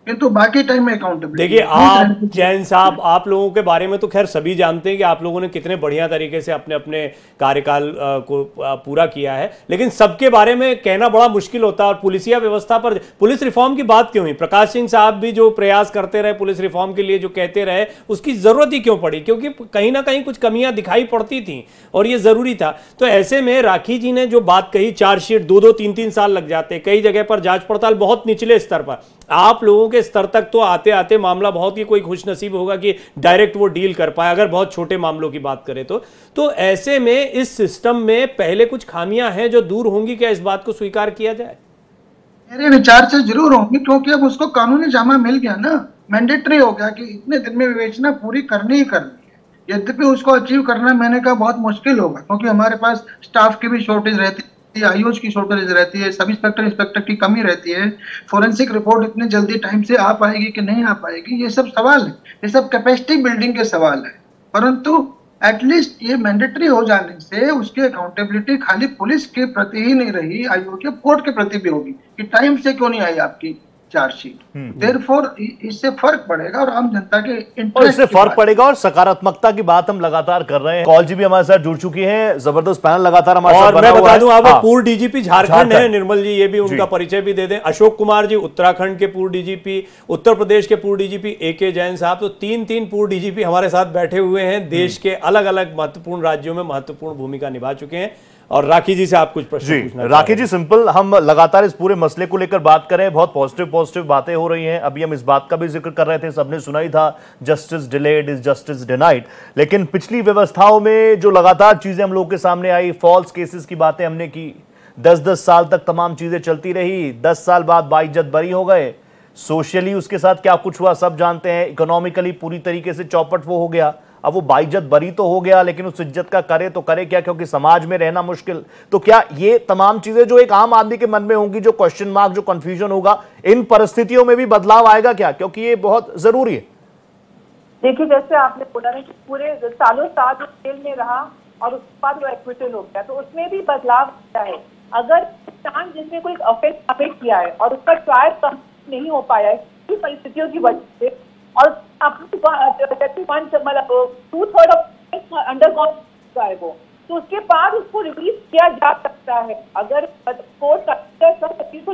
किंतु बाकी टाइम में अकाउंटेबिलिटी देखिए आप जैन साहब आप लोगों के बारे में तो खैर सभी जानते हैं कि आप लोगों ने कितने बढ़िया तरीके से अपने अपने कार्यकाल को पूरा किया है। लेकिन सबके बारे में कहना बड़ा मुश्किल होता है और पुलिसिया व्यवस्था पर पुलिस रिफॉर्म की बात क्यों हुई? प्रकाश सिंह साहब भी जो प्रयास करते रहे पुलिस रिफॉर्म के लिए जो कहते रहे उसकी ज़रूरत ही क्यों पड़ी? क्योंकि कहीं ना कहीं कुछ कमियाँ दिखाई पड़ती थी और ये ज़रूरी था। तो ऐसे में राखी जी ने जो बात कही चार्जशीट दो दो तीन तीन साल लग जाते कई जगह पर जाँच पड़ताल बहुत निचले स्तर पर। आप लोगों के स्तर तक तो आते आते मामला बहुत ही कोई खुश नसीब होगा कि डायरेक्ट वो डील कर पाए, अगर बहुत छोटे मामलों की बात करें तो। तो ऐसे में इस सिस्टम में पहले कुछ खामियाँ हैं जो दूर होंगी, क्या इस बात को स्वीकार किया जाए? मेरे विचार से ज़रूर होंगी, क्योंकि अब उसको कानूनी जामा मिल गया ना मैंडेटरी हो गया कि इतने दिन में विवेचना पूरी करनी ही करनी है। यद्यपि उसको अचीव करना मैंने कहा बहुत मुश्किल होगा, क्योंकि हमारे पास स्टाफ की भी शॉर्टेज रहती है। आयुष की शॉर्टेज रहती है, सब इंस्पेक्टर इंस्पेक्टर की कमी रहती है। फोरेंसिक रिपोर्ट इतने जल्दी टाइम से आ पाएगी कि नहीं आ पाएगी, ये सब सवाल है। ये सब कैपेसिटी बिल्डिंग के सवाल है। परंतु एटलीस्ट ये मैंडेटरी हो जाने से उसकी अकाउंटेबिलिटी खाली पुलिस के प्रति ही नहीं रही, आयोग के कोर्ट के प्रति भी होगी कि टाइम से क्यों नहीं आई आपकी? चार्जशीट। देर फोर इससे फ़र्क पड़ेगा और आम जनता के और इससे फ़र्क पड़ेगा और सकारात्मकता की बात हम लगातार कर रहे हैं। कॉल जी भी हमारे साथ जुड़ चुकी है। ज़बरदस्त पैनल लगातार हमारे और साथ मैं बता दूँ आप हाँ। पूर्व डीजीपी झारखंड है निर्मल जी ये भी उनका परिचय भी दे दें। अशोक कुमार जी उत्तराखंड के पूर्व डीजीपी उत्तर प्रदेश के पूर्व डीजीपी ए के जैन साहब तो तीन तीन पूर्व डीजीपी हमारे साथ बैठे हुए हैं। देश हम्म। के अलग अलग महत्वपूर्ण राज्यों में महत्वपूर्ण भूमिका निभा चुके हैं। और राखी जी से आप कुछ प्रश्न जी राखी जी सिंपल हम लगातार इस पूरे मसले को लेकर बात करें बहुत पॉजिटिव पॉजिटिव बातें हो रही हैं। अभी हम इस बात का भी ज़िक्र कर रहे थे सबने सुना ही था justice delayed is justice denied लेकिन पिछली व्यवस्थाओं में जो लगातार चीज़ें हम लोग के सामने आई फॉल्स केसेस की बातें हमने की दस दस साल तक तमाम चीज़ें चलती रही दस साल बाद बाइज्जत बरी हो गए। सोशली उसके साथ क्या कुछ हुआ सब जानते हैं इकोनॉमिकली पूरी तरीके से चौपट वो हो गया। अब वो बाइज्जत बरी तो हो गया, लेकिन उस इज़्ज़त का करे तो करे क्या, क्योंकि समाज में रहना मुश्किल। तो क्या ये तमाम चीज़ें जो एक आम आदमी के मन में होंगी, जो क्वेश्चन मार्क जो कंफ्यूजन होगा, इन परिस्थितियों में भी बदलाव आएगा क्या? क्योंकि ये बहुत ज़रूरी है। देखिए, जैसे आपने बोला ना कि पूरे सालों साल जेल में रहा और उसके बाद वो एक्विटल हो गया तो उसमें भी बदलाव आता है? अगर किसान जिसने कोई ऑफेंस कमिट किया है और उसका ट्रायल नहीं हो पाया है परिस्थितियों की वजह से और मतलब टू थर्ड ऑफ़ अंडर है वो तो उसके बाद उसको रिलीज़ किया जा सकता है। अगर कोर्ट को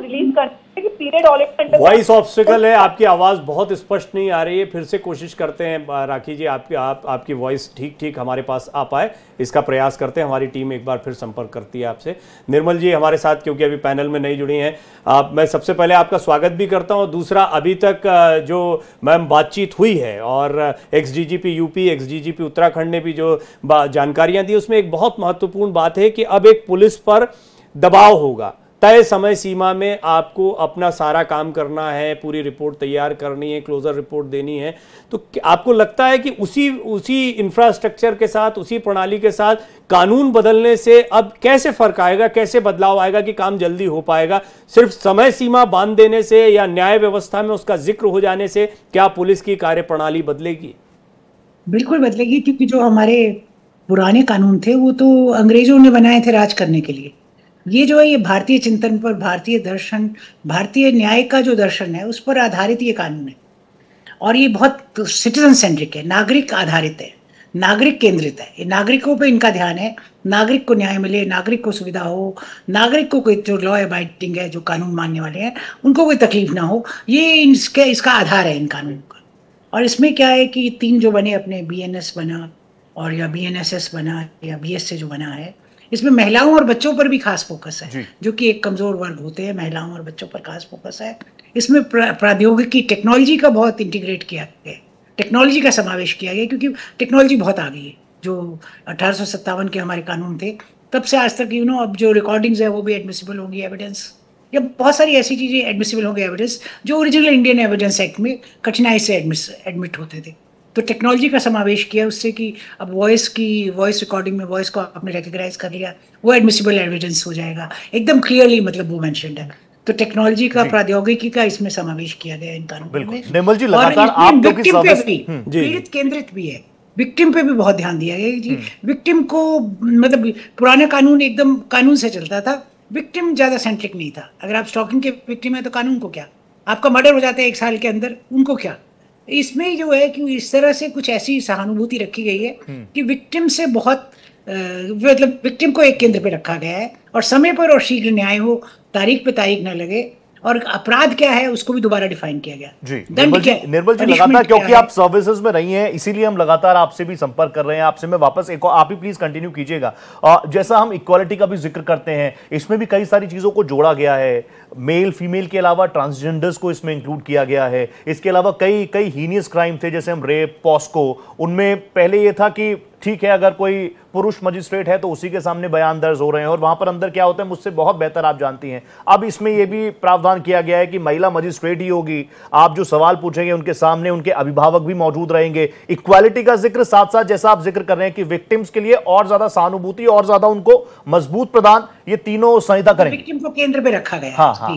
की वॉइस ऑब्स्टिकल है, आपकी आवाज़ बहुत स्पष्ट नहीं आ रही है। फिर से कोशिश करते हैं, राखी जी, आपकी, आप, आपकी वॉइस ठीक ठीक हमारे पास आ पाए। इसका प्रयास करते हैं। हमारी टीम एक बार फिर संपर्क करती है आपसे। निर्मल जी, हमारे साथ, क्योंकि अभी पैनल में नहीं जुड़ी हैं, आप, मैं सबसे पहले आपका स्वागत भी करता हूँ। दूसरा, अभी तक जो मैम बातचीत हुई है, और ex D UP ex D Uttarakhand ने भी जो जानकारियाँ दी, उसमें एक बहुत महत्वपूर्ण बात है कि अब एक पुलिस पर दबाव होगा। तय समय सीमा में आपको अपना सारा काम करना है, पूरी रिपोर्ट तैयार करनी है क्लोजर रिपोर्ट देनी है। तो आपको लगता है कि उसी उसी इंफ्रास्ट्रक्चर के साथ, उसी प्रणाली के साथ कानून बदलने से अब कैसे फ़र्क आएगा, कैसे बदलाव आएगा कि काम जल्दी हो पाएगा? सिर्फ़ समय सीमा बाँध देने से या न्याय व्यवस्था में उसका ज़िक्र हो जाने से क्या पुलिस की कार्य बदलेगी? बिल्कुल बदलेगी, क्योंकि जो हमारे पुराने कानून थे, वो तो अंग्रेज़ों ने बनाए थे राज करने के लिए। ये जो है, ये भारतीय चिंतन पर, भारतीय दर्शन, भारतीय न्याय का जो दर्शन है, उस पर आधारित ये कानून है। और ये बहुत सिटीजन सेंट्रिक है, नागरिक आधारित है, नागरिक केंद्रित है। ये नागरिकों पे इनका ध्यान है, नागरिक को न्याय मिले, नागरिक को सुविधा हो, नागरिक को कोई जो लॉ अबाइडिंग है, जो कानून मानने वाले हैं, उनको कोई तकलीफ़ ना हो, ये इसके, इसका आधार है इन कानून का। और इसमें क्या है कि तीन जो बने अपने बीएनएस बना, और या बीएनएसएस बना, या बी जो बना है इसमें महिलाओं और बच्चों पर भी खास फोकस है जो। कि एक कमज़ोर वर्ग होते हैं महिलाओं और बच्चों पर खास फोकस है। इसमें प्रौद्योगिकी टेक्नोलॉजी का बहुत इंटीग्रेट किया गया टेक्नोलॉजी का समावेश किया गया क्योंकि टेक्नोलॉजी बहुत आ गई है। जो अठारह सौ सत्तावन के हमारे कानून थे तब से आज तक यू नो अब जो रिकॉर्डिंग्स है वो भी एडमिसिबल होंगी एविडेंस या बहुत सारी ऐसी चीज़ें एडमिसिबल होंगी एविडेंस जो ओरिजिनल इंडियन एविडेंस एक्ट में कठिनाई से एडमिट होते थे। तो टेक्नोलॉजी का समावेश किया उससे कि अब वॉइस की वॉइस रिकॉर्डिंग में वॉइस को आपने रिकग्नाइज कर लिया वो एडमिसिबल एविडेंस हो जाएगा। एकदम क्लियरली मतलब वो मैंशन है। तो टेक्नोलॉजी का प्रौद्योगिकी का इसमें समावेश किया गया इन कानूनों में। निर्मल जी लगातार आप विक्टिम पे भी हम्म, पीड़ित केंद्रित भी है। विक्टिम पे भी बहुत ध्यान दिया गया जी। विक्टिम हम्म। को मतलब पुराना कानून एकदम कानून से चलता था। विक्टिम ज़्यादा सेंट्रिक नहीं था। अगर आप स्टॉकिंग के विक्टिम है तो कानून को क्या? आपका मर्डर हो जाता है एक साल के अंदर उनको क्या? इसमें जो है कि इस तरह से कुछ ऐसी सहानुभूति रखी गई है हम्म। कि विक्टिम से बहुत मतलब विक्टिम को एक केंद्र पे रखा गया है और समय पर और शीघ्र न्याय हो तारीख पे तारीख न लगे और अपराध क्या है उसको भी दोबारा डिफाइन किया गया। जी निर्मल जी निर्मल जी लगातार क्योंकि आप सर्विसेज़ में रही हैं इसीलिए हम लगातार आपसे भी संपर्क कर रहे हैं आपसे मैं वापस एक आप ही प्लीज़ कंटिन्यू कीजिएगा। जैसा हम इक्वालिटी का भी ज़िक्र करते हैं इसमें भी कई सारी चीज़ों को जोड़ा गया है। मेल फीमेल के अलावा ट्रांसजेंडर्स को इसमें इंक्लूड किया गया है। इसके अलावा कई कई हीनियस क्राइम थे जैसे हम रेप पॉस्को उनमें पहले ये था कि ठीक है अगर कोई पुरुष मजिस्ट्रेट है तो उसी के सामने बयान दर्ज हो रहे हैं। और वहाँ पर अंदर क्या होता है मुझसे बहुत बेहतर आप जानती हैं। अब इसमें यह भी प्रावधान किया गया है कि महिला मजिस्ट्रेट ही होगी। आप जो सवाल पूछेंगे उनके सामने उनके अभिभावक भी मौजूद रहेंगे। इक्वालिटी का ज़िक्र साथ साथ जैसा आप ज़िक्र कर रहे हैं कि विक्टिम्स के लिए और ज़्यादा सहानुभूति और ज़्यादा उनको मज़बूत प्रदान ये तीनों संहिता करेंगे। विक्टिम को केंद्र पे रखा गया। हाँ हाँ।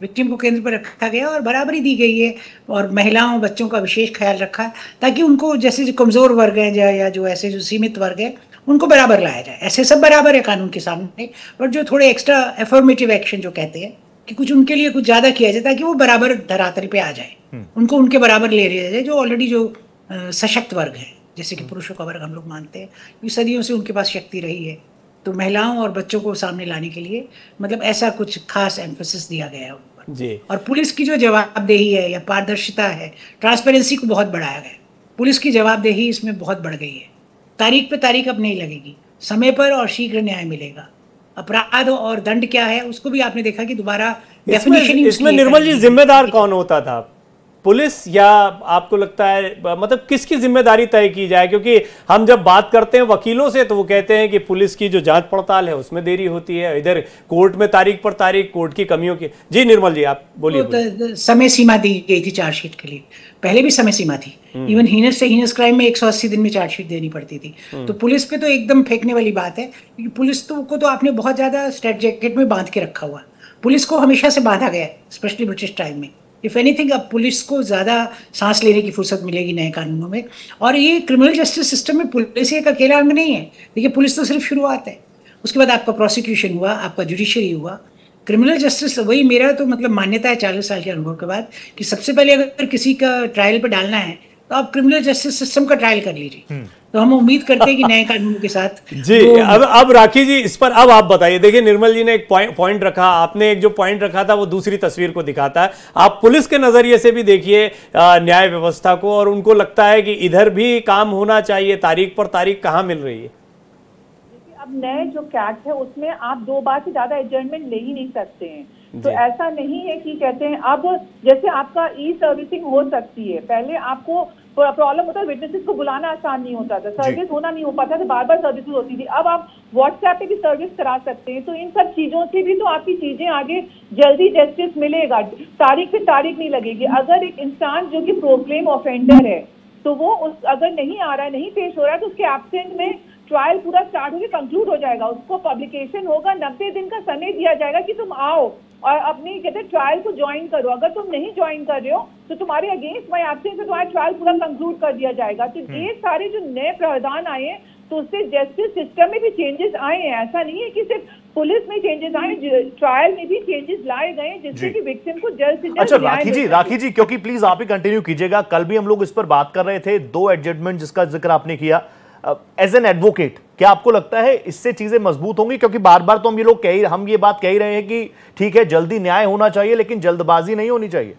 विक्टिम को केंद्र पर रखा गया और बराबरी दी गई है और महिलाओं बच्चों का विशेष ख्याल रखा ताकि उनको जैसे जो कमज़ोर वर्ग हैं या जो ऐसे जो सीमित वर्ग है उनको बराबर लाया जाए ऐसे सब बराबर है कानून के सामने बट जो थोड़े एक्स्ट्रा एफर्मेटिव एक्शन जो कहते हैं कि कुछ उनके लिए कुछ ज़्यादा किया जाए ताकि वो बराबर धरातल पे आ जाए हम्म। उनको उनके बराबर ले लिया जाए जो ऑलरेडी जो सशक्त वर्ग है जैसे कि हम्म। पुरुषों का वर्ग हम लोग मानते हैं क्योंकि सदियों से उनके पास शक्ति रही है तो महिलाओं और बच्चों को सामने लाने के लिए मतलब ऐसा कुछ खास एम्फोसिस दिया गया है उन पर। जी। और पुलिस की जो जवाबदेही है या पारदर्शिता है ट्रांसपेरेंसी को बहुत बढ़ाया गया पुलिस की जवाबदेही इसमें बहुत बढ़ गई है। तारीख पे तारीख अब नहीं लगेगी। समय पर और शीघ्र न्याय मिलेगा। अपराध और दंड क्या है उसको भी आपने देखा कि दोबारा डेफिनेशन इसमें निर्मल जी जिम्मेदार कौन होता था? पुलिस या आपको लगता है मतलब किसकी ज़िम्मेदारी तय की जाए? क्योंकि हम जब बात करते हैं वकीलों से तो वो कहते हैं कि पुलिस की जो जाँच पड़ताल है उसमें देरी होती है। इधर कोर्ट में तारीख पर तारीख कोर्ट की कमियों की। जी निर्मल जी आप बोलिए तो समय सीमा दी गई थी चार्जशीट के लिए। पहले भी समय सीमा थी। इवन हम्म। हीनस से हीनस क्राइम में 180 दिन में चार्जशीट देनी पड़ती थी। हम्म। तो पुलिस पे तो एकदम फेंकने वाली बात है क्योंकि पुलिस तो को तो आपने बहुत ज़्यादा स्टेट जैकेट में बाँध के रखा हुआ। पुलिस को हमेशा से बांधा गया स्पेशली ब्रिटिश टाइम में। इफ़ एनीथिंग अब पुलिस को ज़्यादा सांस लेने की फुर्सत मिलेगी नए कानूनों में। और ये क्रिमिनल जस्टिस सिस्टम में पुलिस एक अकेला अंग नहीं है। देखिए, पुलिस तो सिर्फ़ शुरुआत है। उसके बाद आपका प्रोसिक्यूशन हुआ, आपका जुडिशरी हुआ। क्रिमिनल जस्टिस वही मेरा तो मतलब मान्यता है चालीस साल के अनुभव के बाद कि सबसे पहले अगर किसी का ट्रायल पर डालना है तो आप क्रिमिनल जस्टिस सिस्टम का ट्रायल कर लीजिए। हम्म। तो हम उम्मीद करते हैं कि नए कानून के साथ जी तो अब अब राखी जी इस पर अब आप बताइए। देखिए निर्मल जी ने एक पॉइंट रखा। आपने एक जो पॉइंट रखा था वो दूसरी तस्वीर को दिखाता है। आप पुलिस के नज़रिए से भी देखिए न्याय व्यवस्था को और उनको लगता है कि इधर भी काम होना चाहिए। तारीख पर तारीख कहाँ मिल रही है? अब नए जो कैट है उसमें आप दो बार से ज़्यादा एडजमेंट ले ही नहीं सकते हैं। तो ऐसा नहीं है कि कहते हैं अब जैसे आपका ई सर्विसिंग हो सकती है पहले आपको प्रॉब्लम होता है विटनेसेस को बुलाना आसान नहीं होता था सर्विस होना नहीं हो पाता था बार बार सर्विस होती थी। अब आप व्हाट्सएप पे भी सर्विस करा सकते हैं तो इन सब चीज़ों से भी तो आपकी चीज़ें आगे जल्दी जस्टिस मिलेगा तारीख पे तारीख नहीं लगेगी। अगर एक इंसान जो कि प्रोक्लेम ऑफेंडर है तो वो उस अगर नहीं आ रहा है नहीं पेश हो रहा है तो उसके एबसेंट में ट्रायल पूरा स्टार्ट होकर कंक्लूड हो जाएगा। उसको पब्लिकेशन होगा नब्बे दिन का समय दिया जाएगा कि तुम आओ। और अपनी कहते ट्रायल को ज्वाइन करो। अगर तुम नहीं ज्वाइन कर रहे हो तो तुम्हारे अगेंस्ट माई एबसेंस से तुम्हारा ट्रायल पूरा कंक्लूड कर दिया जाएगा। तो ये सारे जो नए प्रावधान आए हैं तो उससे जस्टिस सिस्टम में भी चेंजेस आए हैं। ऐसा नहीं है कि सिर्फ़ पुलिस में चेंजेस आए ट्रायल में भी चेंजेस लाए गए जिससे कि विक्टिम को जल्द से जल्द अच्छा राखी जी राखी जी क्योंकि प्लीज़ आप ही कंटिन्यू कीजिएगा। कल भी हम लोग इस पर बात कर रहे थे दो एडजमेंट जिसका ज़िक्र आपने किया। एज एन एडवोकेट क्या आपको लगता है इससे चीज़ें मज़बूत होंगी? क्योंकि बार बार तो हम ये लोग कह ही हम ये बात कह ही रहे हैं कि ठीक है जल्दी न्याय होना चाहिए लेकिन जल्दबाजी नहीं होनी चाहिए।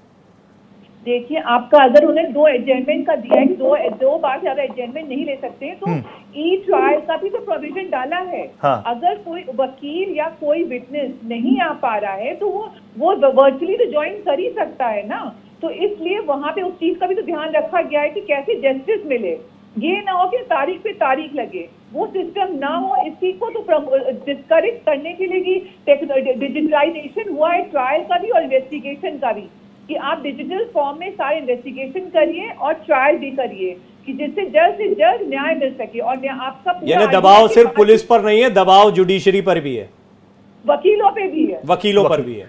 देखिए आपका अगर उन्हें दो एडजमेंट का दिया है दो दो बार ज़्यादा एडजमेंट नहीं ले सकते तो ई ट्रायल का भी तो प्रोविज़न डाला है। हाँ। अगर कोई वकील या कोई विटनेस नहीं आ पा रहा है तो वो वो वर्चुअली तो ज्वाइन कर ही सकता है ना। तो इसलिए वहाँ पे उस चीज़ का भी तो ध्यान रखा गया है कि कैसे जस्टिस मिले। ये ना हो कि तारीख पे तारीख लगे। वो सिस्टम ना हो इस को तो डिस्करेज करने के लिए कि डिजिटलाइजेशन हुआ है ट्रायल का भी और इन्वेस्टिगेशन का भी कि आप डिजिटल फॉर्म में सारे इन्वेस्टिगेशन करिए और ट्रायल भी करिए कि जिससे जल्द से जल्द न्याय मिल सके और आपका यानी दबाव सिर्फ़ पुलिस पर नहीं है दबाव जुडिशरी पर भी है। वकीलों पे भी है। वकीलों पर भी है।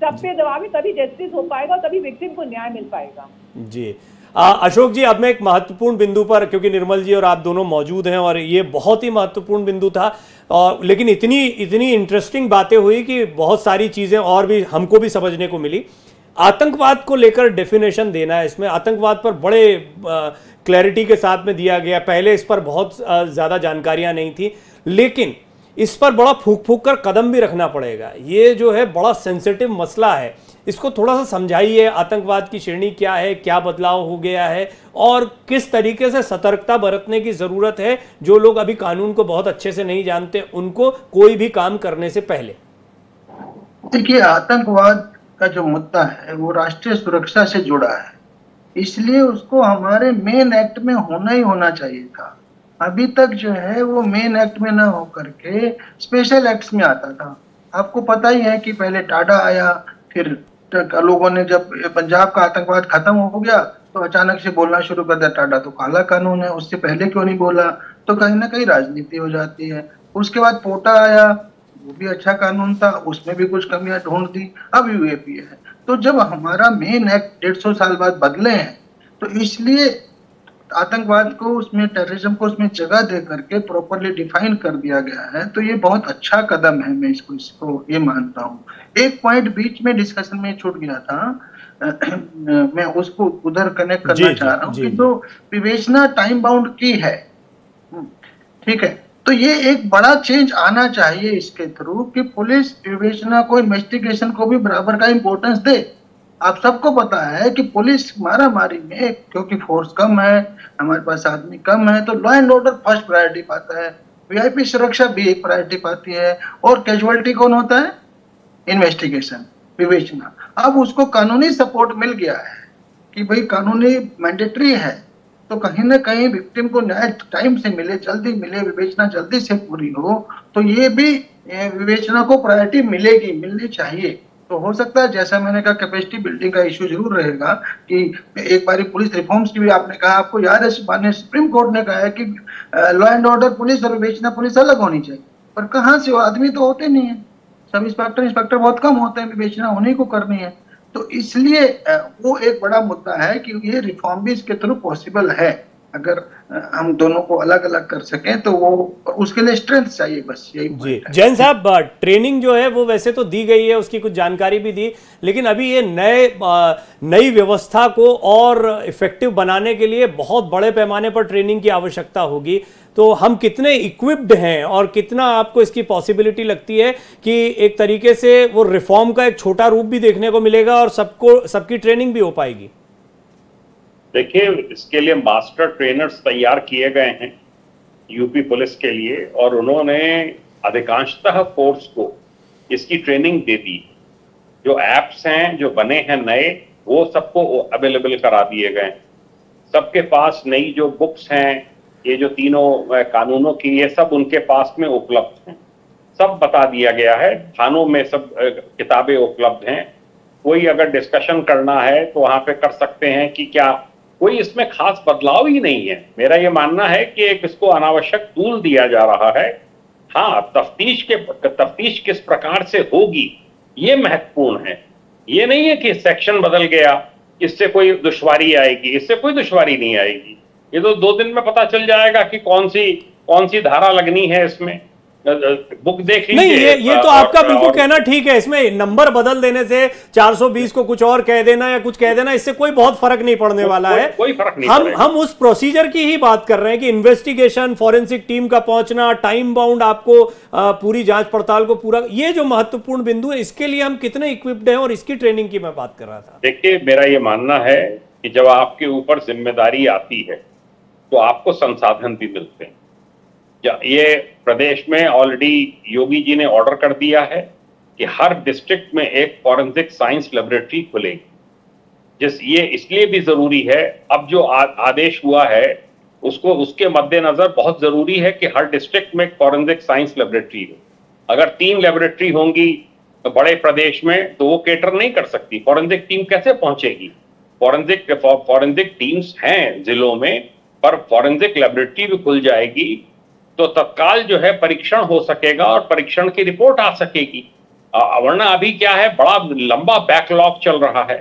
सब पे दबाव है तभी जस्टिस हो पाएगा तभी विक्टिम को न्याय मिल पाएगा। जी। अशोक जी, अब मैं एक महत्वपूर्ण बिंदु पर, क्योंकि निर्मल जी और आप दोनों मौजूद हैं और ये बहुत ही महत्वपूर्ण बिंदु था और लेकिन इतनी इतनी इंटरेस्टिंग बातें हुई कि बहुत सारी चीज़ें और भी हमको भी समझने को मिली। आतंकवाद को लेकर डेफिनेशन देना है इसमें। आतंकवाद पर बड़े क्लैरिटी के साथ में दिया गया। पहले इस पर बहुत ज़्यादा जानकारियाँ नहीं थी, लेकिन इस पर बड़ा फूक फूक कर कदम भी रखना पड़ेगा। ये जो है बड़ा सेंसिटिव मसला है। इसको थोड़ा सा समझाइए, आतंकवाद की श्रेणी क्या है, क्या बदलाव हो गया है, और किस तरीके से सतर्कता बरतने की ज़रूरत है, जो लोग अभी कानून को बहुत अच्छे से नहीं जानते, उनको कोई भी काम करने से पहले। देखिए, आतंकवाद का जो मुद्दा है, वो राष्ट्रीय सुरक्षा से जुड़ा है। इसलिए उसको हमारे मेन एक्ट में होना ही होना चाहिए था। अभी तक जो है, वो मेन एक्ट में ना होकर के स्पेशल एक्ट्स में आता था। आपको पता ही है कि पहले टाडा आया, फिर लोगों ने जब पंजाब का आतंकवाद खत्म हो गया तो अचानक से बोलना शुरू कर दिया टाटा तो काला कानून है, उससे पहले क्यों नहीं बोला? तो कहीं ना कहीं राजनीति हो जाती है। उसके बाद पोटा आया, वो भी अच्छा कानून था, उसमें भी कुछ कमियाँ ढूंढ दी, अब यूएपी है। तो जब हमारा मेन एक्ट डेढ़ सौ साल बाद बदले हैं तो इसलिए आतंकवाद को उसमें टेररिज्म को उसमें जगह दे करके प्रॉपरली डिफाइन कर दिया गया है तो ये बहुत अच्छा कदम है मैं इसको इसको ये मानता हूँ। एक पॉइंट बीच में डिस्कशन में छूट गया था मैं उसको उधर कनेक्ट करना चाह रहा हूँ कि जो। विवेचना टाइम बाउंड की है हम्म, ठीक है तो ये एक बड़ा चेंज आना चाहिए इसके थ्रू कि पुलिस विवेचना को इन्वेस्टिगेशन को भी बराबर का इम्पोर्टेंस दे। आप सबको पता है कि पुलिस मारा मारी में, क्योंकि फोर्स कम है, हमारे पास आदमी कम है तो law and order first priority पाता है। वीआईपी सुरक्षा भी एक प्रायोरिटी पाती है, और कैजुअलिटी कौन होता है? इन्वेस्टिगेशन विवेचना। अब उसको कानूनी सपोर्ट मिल गया है कि भाई कानूनी मैंडेटरी है तो कहीं ना कहीं विक्टिम को न्याय टाइम से मिले, जल्दी मिले, विवेचना जल्दी से पूरी हो तो ये भी विवेचना को प्रायोरिटी मिलेगी, मिलनी चाहिए। तो हो सकता है, जैसा मैंने कहा कैपेसिटी बिल्डिंग का इश्यू ज़रूर रहेगा कि एक बार पुलिस रिफॉर्म्स की भी आपने कहा, आपको याद है, माननीय सुप्रीम कोर्ट ने कहा है कि लॉ एंड ऑर्डर पुलिस और विवेचना पुलिस अलग होनी चाहिए। पर कहाँ से आदमी तो होते नहीं है। सब इंस्पेक्टर इंस्पेक्टर बहुत कम होते हैं, विवेचना उन्हीं को करनी है। तो इसलिए वो एक बड़ा मुद्दा है कि ये रिफॉर्म भी इसके थ्रू पॉसिबल है। अगर हम दोनों को अलग अलग कर सकें तो वो उसके लिए स्ट्रेंथ चाहिए बस यही जी। जैन साहब ट्रेनिंग जो है वो वैसे तो दी गई है उसकी कुछ जानकारी भी दी लेकिन अभी ये नए नई व्यवस्था को और इफ़ेक्टिव बनाने के लिए बहुत बड़े पैमाने पर ट्रेनिंग की आवश्यकता होगी। तो हम कितने इक्विप्ड हैं और कितना आपको इसकी पॉसिबिलिटी लगती है कि एक तरीके से वो रिफॉर्म का एक छोटा रूप भी देखने को मिलेगा और सबको सबकी ट्रेनिंग भी हो पाएगी? देखिए, इसके लिए मास्टर ट्रेनर्स तैयार किए गए हैं यूपी पुलिस के लिए और उन्होंने अधिकांशतः फोर्स को इसकी ट्रेनिंग दे दी जो एप्स हैं, जो बने हैं नए, वो सबको अवेलेबल करा दिए गए सबके पास नई जो बुक्स हैं, ये जो तीनों कानूनों की, ये सब उनके पास में उपलब्ध हैं। सब बता दिया गया है, थानों में सब किताबें उपलब्ध हैं। कोई अगर डिस्कशन करना है तो वहाँ पे कर सकते हैं कि क्या कोई इसमें खास बदलाव ही नहीं है। मेरा ये मानना है कि एक इसको अनावश्यक टूल दिया जा रहा है। हाँ तफ्तीश के तफ्तीश किस प्रकार से होगी, ये महत्वपूर्ण है। ये नहीं है कि सेक्शन बदल गया, इससे कोई दुश्वारी आएगी, इससे कोई दुश्वारी नहीं आएगी। ये तो दो दिन में पता चल जाएगा कि कौन सी कौन सी धारा लगनी है इसमें। बुक देख नहीं ये ये तो आपका बिल्कुल कहना ठीक है इसमें नंबर बदल देने से 420 को कुछ और कह देना या कुछ कह देना इससे कोई बहुत फ़र्क नहीं पड़ने वाला है। कोई फ़र्क नहीं हम हम उस प्रोसीजर की ही बात कर रहे हैं कि इन्वेस्टिगेशन फॉरेंसिक टीम का पहुँचना टाइम बाउंड आपको आ, पूरी जाँच पड़ताल को पूरा ये जो महत्वपूर्ण बिंदु है इसके लिए हम कितने इक्विप्ड हैं और इसकी ट्रेनिंग की मैं बात कर रहा था। देखिए मेरा ये मानना है कि जब आपके ऊपर ज़िम्मेदारी आती है तो आपको संसाधन भी मिलते हैं। ये प्रदेश में ऑलरेडी योगी जी ने ऑर्डर कर दिया है कि हर डिस्ट्रिक्ट में एक फॉरेंसिक साइंस लेबोरेटरी खुलेगी। जिस ये इसलिए भी ज़रूरी है अब जो आ, आदेश हुआ है उसको उसके मद्देनजर बहुत ज़रूरी है कि हर डिस्ट्रिक्ट में फॉरेंसिक साइंस लेबोरेटरी हो। अगर तीन लेबोरेटरी होंगी तो बड़े प्रदेश में तो वो केटर नहीं कर सकती। फॉरेंसिक टीम कैसे पहुंचेगी? फॉरेंसिक फॉरेंसिक टीम्स हैं जिलों में पर फॉरेंसिक लेबोरेटरी भी खुल जाएगी। तो तत्काल जो है परीक्षण हो सकेगा और परीक्षण की रिपोर्ट आ सकेगी। वरना अभी क्या है? बड़ा लंबा बैकलॉग चल रहा है।